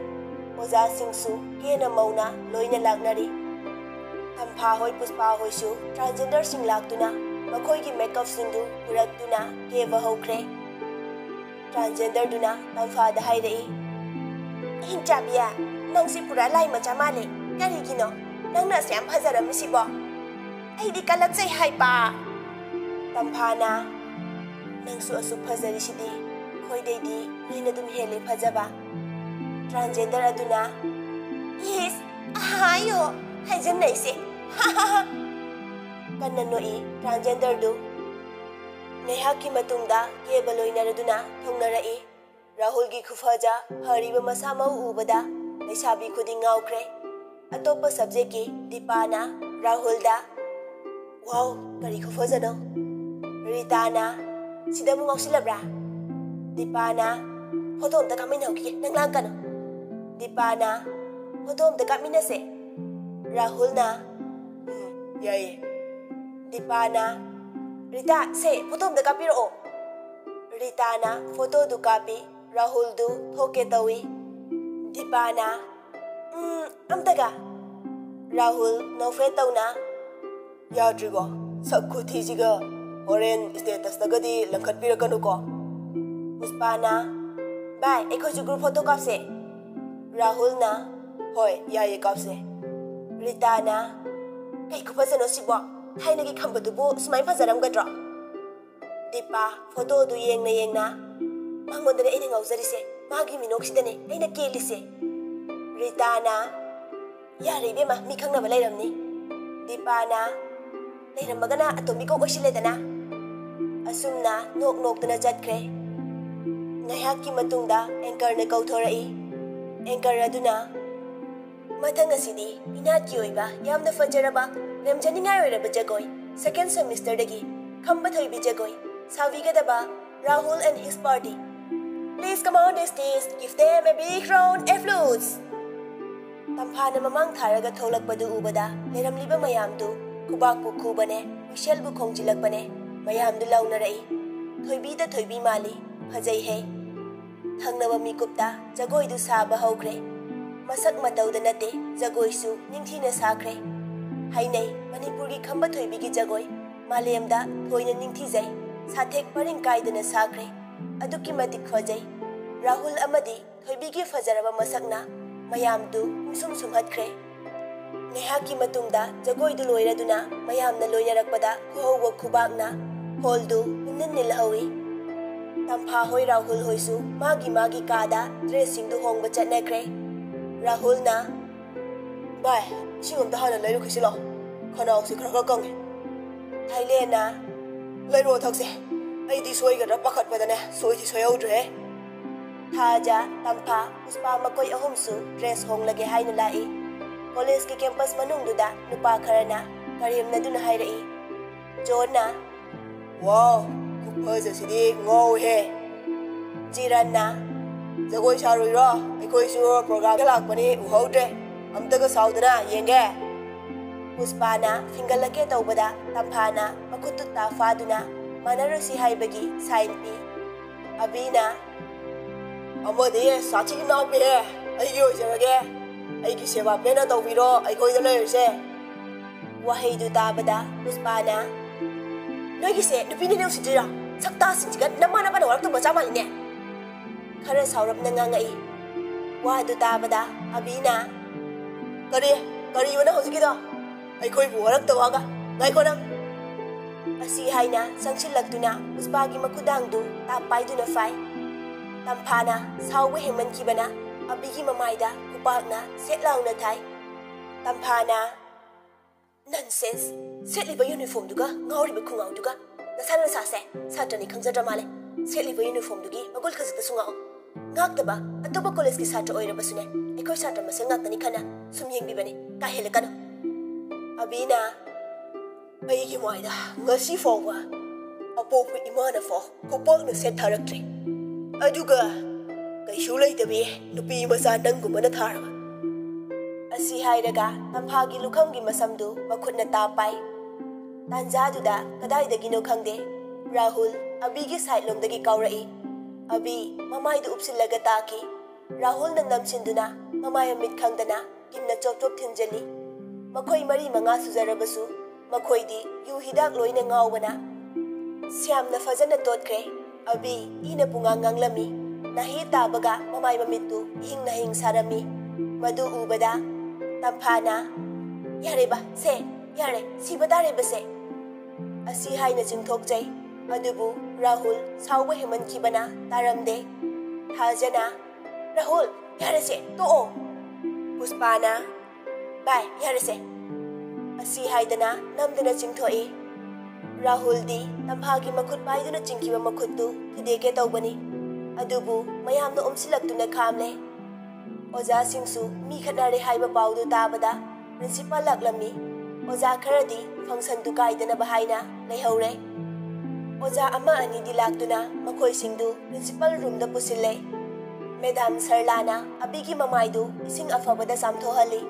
ꯑꯣꯖꯥꯁꯤꯡꯁꯨ ꯀꯦꯅ ꯃꯧꯅ ꯂꯣꯏꯅ ꯂꯥꯛꯅꯔꯤ ꯇꯝꯐꯥ ꯍꯣꯏ ꯄꯨꯁꯄꯥ ꯍꯣꯏꯁꯨ ꯇ꯭ꯔꯥꯟꯖꯦꯟꯗꯔꯁꯤꯡ ꯂꯥꯛꯇꯨꯅ ꯃꯈꯣꯏꯒꯤ ꯃꯦꯀꯞꯁꯤꯡꯗꯨ ꯄꯨꯔꯛꯇꯨꯅ ꯀꯦꯕ ꯍꯧꯈ꯭ꯔꯦ ꯇ꯭ꯔꯥꯟꯖꯦꯟꯗꯔꯗꯨꯅ ꯇꯝꯐꯥꯗ ꯍꯥꯏꯔꯛꯏ ꯍꯤꯡꯆꯥꯕꯤꯌꯥ ꯅꯪꯁꯤ ꯄꯨꯔꯥ ꯂꯥꯏ ꯃꯆꯥ ꯃꯥꯜꯂꯦ ꯀꯔꯤꯒꯤꯅꯣ ꯅꯪꯅ ꯑꯁ ꯌꯥꯝ ꯐꯖꯔꯝꯃꯤꯁꯤꯕꯣ ꯑꯩꯗꯤ ꯀꯜꯂꯛꯆꯩ ꯍꯥꯏꯕ ꯇꯝꯐꯥꯅ ꯅꯪꯁꯨ ꯑꯁꯨꯛ ꯐꯖꯔꯤꯁꯤꯗꯤ ꯑꯩꯈꯣꯏꯗꯩꯗꯤ ꯅꯣꯏꯅ ꯑꯗꯨꯝ ꯍꯦꯜꯂꯤ ꯐꯖꯕ ꯇ꯭ꯔꯥꯟꯖꯦꯟꯗꯔ ꯑꯗꯨꯅ ꯏꯁ ꯑꯍꯥꯌꯣ ꯍꯥꯏꯖꯟꯅꯩꯁꯦ ꯀꯟꯅ ꯅꯣꯛꯏ ꯇ꯭ꯔꯥꯟꯖꯦꯟꯗꯔꯗꯨ ꯉꯥꯏꯍꯥꯛꯀꯤ ꯃꯇꯨꯡꯗ ꯀꯦꯕ ꯂꯣꯏꯅꯔꯗꯨꯅ ꯊꯧꯅꯔꯛꯏ ꯔꯥꯍꯨꯜꯒꯤ ꯈꯨꯐꯖ ꯐꯔꯤꯕ ꯃꯁꯥ ꯃꯎ ꯎꯕꯗ ꯂꯩꯁꯥꯕꯤ ꯈꯨꯗꯤꯡ ꯉꯥꯎꯈ꯭ꯔꯦ ꯑꯇꯣꯞꯄ ꯁꯕꯖꯦꯛꯀꯤ ꯗꯤꯄꯥꯅ ꯔꯥꯍꯨꯜꯗ ꯋꯥꯎ ꯀꯔꯤ ꯈꯨꯐꯖꯅꯣ ꯔꯤꯇꯥꯅ ꯁꯤꯗ ꯑꯃꯨꯛ ꯉꯥꯎꯁꯤꯜꯂꯕ꯭ꯔꯥ ꯗꯤꯄꯥꯅ ꯐꯣꯇꯣ ꯑꯝꯇ ꯀꯥꯞꯃꯤꯟꯅꯍꯧꯈꯤꯒꯦ ꯅꯪ ꯂꯥꯡꯀꯅꯣ Dipana, hodom dekat mina se. Eh? Rahul na. Hmm, yai. Dipana. Rita, se, putom dekat piro o. Oh. Rita na, photo du kapi, Rahul du, thoke tawi. Dipana. Hmm, amtaga. Ah? Rahul, no fe tau na. Ya drigo, sakku thi jiga. Oren status tagadi langkat pira kanuko. Puspana. Bye, ekho ju group photo kapse. se. Rahul Rahulna, hoy, yaya kapse. Ritana, kay ko pa sa nasibwa, hay nagikambatubo, sumayin pa sa ramgadra. Dipa, photo do yeng na yeng na, mangonda na inangauzari se, magi minokshi dane, ay nakili se. Rita na? Ritana, yari be ma, mikang na malayram ni. Dipa na, layrambaga na, atomiko ko sila dana. Asum na, nok nok dana jat kre. Ngayaki matungda, anchor na kauthora i. Eh. ꯑꯦꯡꯀꯔ ꯑꯗꯨꯅ ꯃꯊꯪ ꯑꯁꯤꯗꯤ ꯏꯅꯥꯠꯀꯤ ꯑꯣꯏꯕ ꯌꯥꯝꯅ ꯐꯖꯔꯕ ꯂꯦꯝꯖꯅꯤꯡꯉꯥꯏ ꯑꯣꯏꯔꯕ ꯖꯒꯣꯏ ꯁꯦꯀꯦꯟ ꯁꯦꯃꯤꯁꯇꯔꯗꯒꯤ ꯈꯝꯕ ꯊꯣꯏꯕꯤ ꯖꯒꯣꯏ ꯁꯥꯕꯤꯒꯗꯕ Rahul and his party Please come on the stage, give them a big round applause. ꯇꯝꯐꯥꯅ ꯃꯃꯥꯡ ꯊꯥꯔꯒ ꯊꯣꯛꯂꯛꯄꯗꯨ ꯎꯕꯗ ꯂꯩꯔꯝꯂꯤꯕ ꯃꯌꯥꯝꯗꯨ ꯈꯨꯕꯥꯛꯄꯨ ꯈꯨꯕꯅꯦ ꯃꯤꯁꯦꯜꯕꯨ ꯈꯣꯡꯖꯤꯜꯂꯛꯄꯅꯦ ꯃꯌꯥꯝꯗꯨ ꯂꯥꯎꯅꯔꯛꯏ ꯊꯣꯏꯕꯤꯗ ꯊꯣꯏꯕꯤ ꯃꯥꯜꯂꯤ ꯐꯖꯩꯍꯦ ꯊꯪꯅꯕ ꯃꯤꯀꯨꯞꯇ ꯖꯒꯣꯏꯗꯨ ꯁꯥꯕ ꯍꯧꯈ꯭ꯔꯦ ꯃꯁꯛ ꯃꯇꯧꯗ ꯅꯠꯇꯦ ꯖꯒꯣꯏꯁꯨ ꯅꯤꯡꯊꯤꯅ ꯁꯥꯈ꯭ꯔꯦ ꯍꯥꯏꯅꯩ ꯃꯅꯤꯄꯨꯔꯒꯤ ꯈꯝꯕ ꯊꯣꯏꯕꯤꯒꯤ ꯖꯒꯣꯏ ꯃꯥꯂꯦꯝꯗ ꯊꯣꯏꯅ ꯅꯤꯡꯊꯤꯖꯩ ꯁꯥꯊꯦꯛ ꯄꯔꯤꯡ ꯀꯥꯏꯗꯅ ꯁꯥꯈ꯭ꯔꯦ ꯑꯗꯨꯛꯀꯤ ꯃꯇꯤꯛ ꯐꯖꯩ ꯔꯥꯍꯨꯜ ꯑꯃꯗꯤ ꯊꯣꯏꯕꯤꯒꯤ ꯐꯖꯔꯕ ꯃꯁꯛꯅ ꯃꯌꯥꯝꯗꯨ ꯄꯨꯡꯁꯨꯝ ꯁꯨꯝꯍꯠꯈ꯭ꯔꯦ ꯉꯥꯏꯍꯥꯛꯀꯤ ꯃꯇꯨꯡꯗ ꯖꯒꯣꯏꯗꯨ ꯂꯣꯏꯔꯗꯨꯅ ꯃꯌꯥꯝꯅ ꯂꯣꯏꯅꯔꯛꯄꯗ ꯈꯨꯍꯧꯕ ꯈꯨꯕꯥꯛꯅ ꯍꯣꯜꯗꯨ ꯄꯨꯟꯅ ꯅꯤꯜꯍꯧꯏ ꯇꯝꯐꯥ ꯍꯣꯏ ꯔꯥꯍꯨꯜ ꯍꯣꯏꯁꯨ ꯃꯥꯒꯤ ꯃꯥꯒꯤ ꯀꯥꯗ ꯗ꯭ꯔꯦꯁꯁꯤꯡꯗꯨ ꯍꯣꯡꯕ ꯆꯠꯅꯈ꯭ꯔꯦ ꯔꯥꯍꯨꯜꯅ ꯚꯥꯏ ꯏꯁꯤꯡ ꯑꯝꯇ ꯍꯥꯟꯅ ꯂꯩꯔꯨꯈꯤꯁꯤ ꯂꯥꯛꯑꯣ ꯈꯅꯥꯎꯁꯤ ꯈꯔ ꯈꯔ ꯀꯪꯉꯦ ꯊꯥꯏꯂꯦꯟꯅ ꯂꯩꯔꯣ ꯊꯛꯁꯦ ꯑꯩꯗꯤ ꯁꯣꯏꯒꯗ꯭ꯔꯥ ꯄꯥꯈꯠꯄꯗꯅꯦ ꯁꯣꯏꯗꯤ ꯁꯣꯏꯍꯧꯗ꯭ꯔꯦ ꯊꯥꯖ ꯇꯝꯐꯥ ꯄꯨꯁꯄꯥ ꯃꯈꯣꯏ ꯑꯍꯨꯝꯁꯨ ꯗ꯭ꯔꯦꯁ ꯍꯣꯡꯂꯒꯦ ꯍꯥꯏꯅ ꯂꯥꯛꯏ ꯀꯣꯂꯦꯖꯀꯤ ꯀꯦꯝꯄꯁ ꯃꯅꯨꯡꯗꯨꯗ ꯅꯨꯄꯥ ꯈꯔꯅ ꯀꯔꯦꯝꯅꯗꯨꯅ ꯍꯥꯏꯔꯛꯏ ꯖꯣꯟꯅ ꯋꯥꯎ ꯈꯨꯐꯖꯁꯤꯗꯤ ꯉꯥꯎꯋꯦꯍꯦ ꯖꯤꯔꯟꯅ ꯖꯒꯣꯏ ꯁꯥꯔꯣꯏꯔꯣ ꯑꯩꯈꯣꯏꯁꯨ ꯄ꯭ꯔꯣꯒ꯭ꯔꯥꯝꯗ ꯂꯥꯛꯄꯅꯤ ꯎꯍꯧꯗ꯭ꯔꯦ ꯑꯝꯇꯒ ꯁꯥꯎꯗꯅ ꯌꯦꯡꯒꯦ ꯄꯨꯁꯄꯥꯅ ꯐꯤꯡꯒꯠꯂꯛꯀꯦ ꯇꯧꯕꯗ ꯇꯝꯐꯥꯅ ꯃꯈꯨꯠꯇꯨ ꯇꯥ ꯐꯥꯗꯨꯅ ꯃꯥꯟꯅꯔꯨꯁꯤ ꯍꯥꯏꯕꯒꯤ ꯁꯥꯏꯟ ꯄꯤ ꯑꯕꯤꯅ ꯑꯃꯗꯤ ꯁꯥꯊꯤꯒꯤ ꯅꯥꯎꯄꯤꯍꯦ ꯑꯩꯒꯤ ꯑꯣꯏꯖꯔꯒꯦ ꯑꯩꯒꯤ ꯁꯦꯕꯥ ꯄꯦꯟꯅ ꯇꯧꯕꯤꯔꯣ ꯑꯩꯈꯣꯏꯗ ꯂꯩꯔꯤꯁꯦ ꯋꯥꯍꯩꯗꯨ ꯇꯥꯕꯗ ꯄꯨꯁꯄꯥꯅ ꯅꯣꯏꯒꯤꯁꯦ ꯅꯨꯄꯤꯅꯤꯅ ꯎꯁꯤꯠꯇ꯭ꯔꯤꯔꯣ ꯁꯛꯇꯥꯁꯤꯡꯁꯤꯒ ꯅꯃꯥꯟꯅꯕꯅ ꯋꯥꯔꯛꯇꯧꯕ ꯆꯞ ꯃꯥꯟꯅꯩꯅꯦ ꯈꯔ ꯁꯥꯎꯔꯞꯅ ꯉꯥꯡꯉꯛꯏ ꯋꯥꯗꯨ ꯇꯥꯕꯗ ꯑꯕꯤꯅ ꯀꯔꯤ ꯀꯔꯤꯕꯅ ꯍꯧꯖꯤꯛꯀꯤꯗꯣ ꯑꯩꯈꯣꯏꯕꯨ ꯋꯥꯔꯛꯇꯕꯒ ꯉꯥꯏꯈꯣ ꯅꯪ ꯑꯁꯤ ꯍꯥꯏꯅ ꯆꯪꯁꯤꯜꯂꯛꯇꯨꯅ ꯄꯨꯁꯄꯥꯒꯤ ꯃꯈꯨꯗꯥꯡꯗꯨ ꯇꯥꯞ ꯄꯥꯏꯗꯨꯅ ꯐꯥꯏ ꯇꯝꯐꯥꯅ ꯁꯥꯎꯕ ꯍꯦꯟꯃꯟꯈꯤꯕꯅ ꯑꯕꯤꯒꯤ ꯃꯃꯥꯏꯗ ꯈꯨꯄꯥꯛꯅ ꯁꯦꯠ ꯂꯥꯎꯅ ꯊꯥꯏ ꯇꯝꯐꯥꯅ ꯅꯟꯁꯦꯟꯁ ꯁꯦꯠꯂꯤꯕ ꯌꯨꯅꯤꯐꯣꯔꯝꯗꯨꯒ ꯉꯥꯎꯔꯤꯕ ꯈꯨꯡꯒꯥꯎꯗꯨꯒ ꯅꯁꯥ ꯅꯁꯥꯁꯦ ꯁꯥꯇ꯭ꯔꯅꯤ ꯈꯪꯖꯗ꯭ꯔ ꯃꯥꯜꯂꯦ ꯁꯦꯠꯂꯤꯕ ꯌꯨꯅꯤꯐꯣꯔꯝꯗꯨꯒꯤ ꯃꯒꯨꯜ ꯈꯖꯤꯛꯇꯁꯨ ꯉꯥꯛꯑꯣ ꯉꯥꯛꯇꯕ ꯑꯇꯣꯞꯄ ꯀꯣꯂꯦꯖꯀꯤ ꯁꯥꯇ꯭ꯔ ꯑꯣꯏꯔꯕꯁꯨꯅꯦ ꯑꯩꯈꯣꯏ ꯁꯥꯇ꯭ꯔ ꯃꯁꯦꯜ ꯉꯥꯛꯇꯅꯤ ꯈꯟꯅ ꯁꯨꯝ ꯌꯦꯡꯕꯤꯕꯅꯤ ꯀꯥ ꯍꯦꯜꯂꯛꯀꯅꯨ ꯑꯕꯤꯅ ꯑꯩꯒꯤ ꯃꯥꯏꯗ ꯉꯁꯤ ꯐꯥꯎꯕ ꯑꯄꯣꯛꯄ ꯏꯃꯥꯅ ꯐꯥꯎ ꯈꯨꯄꯥꯛꯅ ꯁꯦꯠꯊꯔꯛꯇ꯭ꯔꯤ ꯑꯗꯨꯒ ꯀꯩꯁꯨ ꯂꯩꯇꯕꯤ ꯅꯨꯄꯤ ꯃꯆꯥ ꯅꯪꯒꯨꯝꯕꯅ ꯊꯥꯔꯕ ꯑꯁꯤ ꯍꯥꯏꯔꯒ ꯇꯝꯐꯥꯒꯤ ꯂꯨꯈꯝꯒꯤ ꯃꯁꯝꯗꯨ ꯃꯈꯨꯠꯅ ꯇꯥꯞꯄꯥꯏ ꯇꯥꯟꯖꯥꯗꯨꯗ ꯀꯗꯥꯏꯗꯒꯤꯅꯣ ꯈꯪꯗꯦ ꯔꯥꯍꯨꯜ ꯑꯕꯤꯒꯤ ꯁꯥꯏꯠ ꯂꯣꯝꯗꯒꯤ ꯀꯥꯎꯔꯛꯏ ꯑꯕꯤ ꯃꯃꯥꯏꯗꯨ ꯎꯞꯁꯤꯜꯂꯒ ꯇꯥꯈꯤ ꯔꯥꯍꯨꯜꯅ ꯅꯝꯁꯤꯟꯗꯨꯅ ꯃꯃꯥꯏ ꯃꯃꯤꯠ ꯈꯪꯗꯅ ꯀꯤꯝꯅ ꯆꯣꯞ ꯆꯣꯞ ꯊꯤꯟꯖꯜꯂꯤ ꯃꯈꯣꯏ ꯃꯔꯤ ꯃꯉꯥ ꯁꯨꯖꯔꯕꯁꯨ ꯃꯈꯣꯏꯗꯤ ꯌꯨ ꯍꯤꯗꯥꯛ ꯂꯣꯏꯅ ꯉꯥꯎꯕꯅ ꯁ꯭ꯌꯥꯝꯅ ꯐꯖꯅ ꯇꯣꯠꯈ꯭ꯔꯦ ꯑꯕꯤ ꯏꯅ ꯄꯨꯡꯉꯥꯡ ꯉꯥꯡꯂꯝꯃꯤ ꯅꯥꯍꯤ ꯇꯥꯕꯒ ꯃꯃꯥꯏ ꯃꯃꯤꯠꯇꯨ ꯏꯍꯤꯡ ꯅꯥꯍꯤꯡ ꯁꯥꯔꯝꯃꯤ ꯃꯗꯨ ꯎꯕꯗ ꯇꯝꯐꯥꯅ ꯌꯥꯔꯦꯕ ꯁꯦ ꯌꯥꯔꯦ ꯁꯤꯕ ꯇꯥꯔꯦꯕꯁꯦ ꯑꯁꯤ ꯍꯥꯏꯅ ꯆꯤꯡꯊꯣꯛꯆꯩ ꯑꯗꯨꯕꯨ ꯔꯥꯍꯨꯜ ꯁꯥꯎꯕ ꯍꯦꯃꯟꯈꯤꯕꯅ ꯇꯥꯔꯝꯗꯦ ꯊꯥꯖꯅ ꯔꯥꯍꯨꯜ ꯌꯥꯔꯁꯦ ꯇꯣꯛꯑꯣ ꯄꯨꯁꯄꯥꯅ ꯚꯥꯏ ꯌꯥꯔꯁꯦ ꯑꯁꯤ ꯍꯥꯏꯗꯅ ꯅꯝꯗꯨꯅ ꯆꯤꯡꯊꯣꯛꯏ ꯔꯥꯍꯨꯜꯗꯤ ꯇꯝꯐꯥꯒꯤ ꯃꯈꯨꯠ ꯄꯥꯏꯗꯨꯅ ꯆꯤꯡꯈꯤꯕ ꯃꯈꯨꯠꯇꯨ ꯊꯨꯗꯦꯛꯀꯦ ꯇꯧꯕꯅꯤ ꯑꯗꯨꯕꯨ ꯃꯌꯥꯝꯅ ꯑꯣꯝꯁꯤꯜꯂꯛꯇꯨꯅ ꯈꯥꯝꯂꯦ ꯑꯣꯖꯥꯁꯤꯡꯁꯨ ꯃꯤ ꯈꯠꯅꯔꯦ ꯍꯥꯏꯕ ꯄꯥꯎꯗꯨ ꯇꯥꯕꯗ ꯄ꯭ꯔꯤꯟꯁꯤꯄꯥꯜ ꯂꯥꯛꯂꯝꯃꯤ ꯑꯣꯖꯥ ꯈꯔꯗꯤ ꯐꯪꯁꯟꯗꯨ ꯀꯥꯏꯗꯅꯕ ꯍꯥꯏꯅ ꯂꯩꯍꯧꯔꯦ ꯑꯣꯖꯥ ꯑꯃ ꯑꯅꯤꯗꯤ ꯂꯥꯛꯇꯨꯅ ꯃꯈꯣꯏꯁꯤꯡꯗꯨ ꯄ꯭ꯔꯤꯟꯁꯤꯄꯥꯜ ꯔꯨꯝꯗ ꯄꯨꯁꯤꯜꯂꯦ ꯃꯦꯗꯥꯝ ꯁꯔꯂꯥꯅ ꯑꯕꯤꯒꯤ ꯃꯃꯥꯏꯗꯨ ꯏꯁꯤꯡ ꯑꯐꯕꯗ ꯆꯥꯝꯊꯣꯛꯍꯜꯂꯤ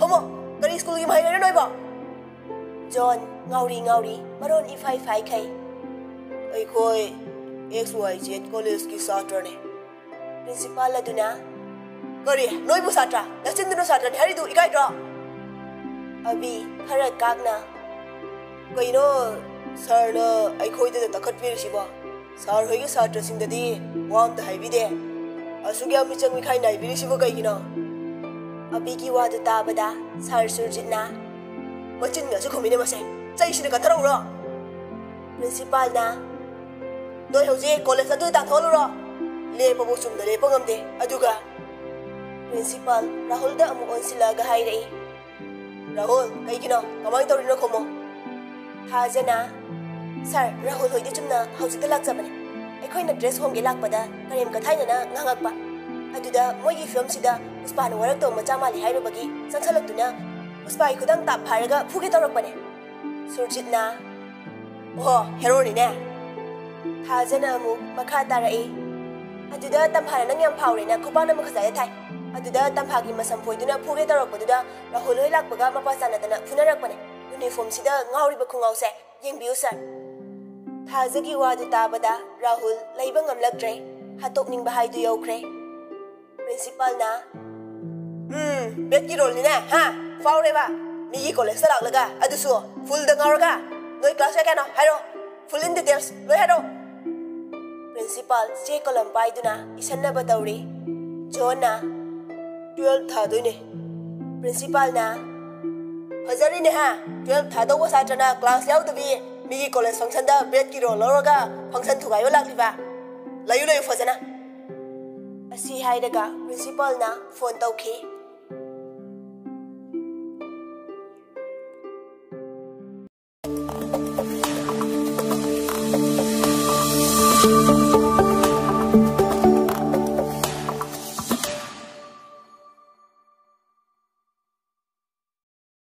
không ạ, Omo, đi school gi mai nó noi ba. John ngauri ngauri maron ifai fai kai. Ai khoi XYZ college ki satra ne. Principal aduna kari noi bu satra na chin dino satra dhari du ikai dra. Abi khara kagna. Koi no sir na ai khoi de ta khat pir si ba. Sir hoi ge satra sing da di wam da hai bi de. Asuga mi chang mi khai nai bi si ba kai gi na. ꯑꯕꯤꯒꯤ ꯋꯥꯗꯨ ꯇꯥꯕꯗ ꯁꯥꯔ ꯁꯨꯔꯖꯤꯠꯅ ꯃꯆꯤꯟꯒꯁꯨ ꯈꯨꯝꯃꯤꯅꯦ ꯃꯁꯦ ꯆꯩꯁꯤꯅ ꯀꯠꯊꯔꯛꯎꯔꯣ ꯄ꯭ꯔꯤꯟꯁꯤꯄꯥꯜꯅ ꯅꯣꯏ ꯍꯧꯖꯤꯛ ꯀꯣꯂꯦꯖ ꯑꯗꯨ ꯇꯥꯟꯊꯣꯛꯍꯜꯂꯨꯔꯣ ꯂꯦꯞꯄꯕꯨ ꯆꯨꯝꯅ ꯂꯦꯞꯄ ꯉꯝꯗꯦ ꯑꯗꯨꯒ ꯄ꯭ꯔꯤꯟꯁꯤꯄꯥꯜ ꯔꯥꯍꯨꯜꯗ ꯑꯃꯨꯛ ꯑꯣꯟꯁꯤꯜꯂꯛꯑꯒ ꯍꯥꯏꯔꯛꯏ ꯔꯥꯍꯨꯜ ꯀꯩꯒꯤꯅꯣ ꯀꯃꯥꯏꯅ ꯇꯧꯔꯤꯅꯣ ꯈꯨꯝꯃꯣ ꯊꯥꯖꯅ ꯁꯥꯔ ꯔꯥꯍꯨꯜ ꯍꯣꯏꯗꯤ ꯆꯨꯝꯅ ꯍꯧꯖꯤꯛꯇ ꯂꯥꯛꯆꯕꯅꯦ ꯑꯩꯈꯣꯏꯅ ꯗ꯭ꯔꯦꯁ ꯍꯣꯡꯒꯦ ꯂꯥꯛꯄꯗ ꯀꯔꯦꯝ ꯀꯊꯥꯏꯅꯅ ꯉꯥꯡꯉꯛꯄ ꯑꯗꯨꯗ ꯃꯣꯏꯒꯤ ꯐꯤꯕꯝꯁꯤꯗ ꯄꯨꯁꯄꯥꯅ ꯋꯥꯔꯛꯇꯧ ꯃꯆꯥ ꯃꯥꯜꯂꯤ ꯍꯥꯏꯔꯨꯕꯒꯤ ꯆꯪꯁꯜꯂꯛꯇꯨꯅ ꯄꯨꯁꯄꯥꯒꯤ ꯈꯨꯗꯪ ꯇꯥꯞ ꯐꯥꯔꯒ ꯐꯨꯒꯦ ꯇꯧꯔꯛꯄꯅꯦ ꯁꯨꯔꯖꯤꯠꯅ ꯑꯣꯍꯣ ꯍꯦꯔꯣꯅꯤꯅꯦ ꯊꯥꯖꯅ ꯑꯃꯨꯛ ꯃꯈꯥ ꯇꯥꯔꯛꯏ ꯑꯗꯨꯗ ꯇꯝꯐꯥꯅ ꯅꯪ ꯌꯥꯝ ꯐꯥꯎꯔꯦꯅ ꯈꯨꯄꯥꯛꯅ ꯃꯈꯖꯥꯏꯗ ꯊꯥꯏ ꯑꯗꯨꯗ ꯇꯝꯐꯥꯒꯤ ꯃꯁꯝ ꯐꯣꯏꯗꯨꯅ ꯐꯨꯒꯦ ꯇꯧꯔꯛꯄꯗꯨꯗ ꯔꯥꯍꯨꯜ ꯍꯣꯏ ꯂꯥꯛꯄꯒ ꯃꯄꯥ ꯆꯥꯟꯅꯗꯅ ꯐꯨꯅꯔꯛꯄꯅꯦ ꯌꯨꯅꯤꯐꯣꯔꯝꯁꯤꯗ ꯉꯥꯎꯔꯤꯕ ꯈꯨꯡꯒꯥꯎꯁꯦ ꯌꯦꯡꯕꯤꯌꯨ ꯁꯥꯔ ꯊꯥꯖꯒꯤ ꯋꯥꯗꯨ ꯇꯥꯕꯗ ꯔꯥꯍꯨꯜ ꯂꯩꯕ ꯉꯝꯂꯛꯇ꯭ꯔꯦ ꯍꯥꯠꯇꯣꯛꯅꯤꯡꯕ ꯍꯥꯏꯗꯨ ꯌꯧꯈ꯭ꯔꯦ principal na. Hmm, bet ki role ni na, ha? Fau re ba. Mi gi college sarak laga, adu su. Full da ngor ka. Noi class nào, kana, hairo. Full in details, noi hairo. Principal che column pai du na, isan na batawri. Jo na. 12 tha du nè. Principal na. Hazari nè ha. 12 tha do wa sa na class yau du bi. Mi gi college function da bet ki role lo ga. Function thu ga yo lak li ba. lấy layu fazana. အစီဟိုင်တက principal နာဖုန်တုတ်ခေ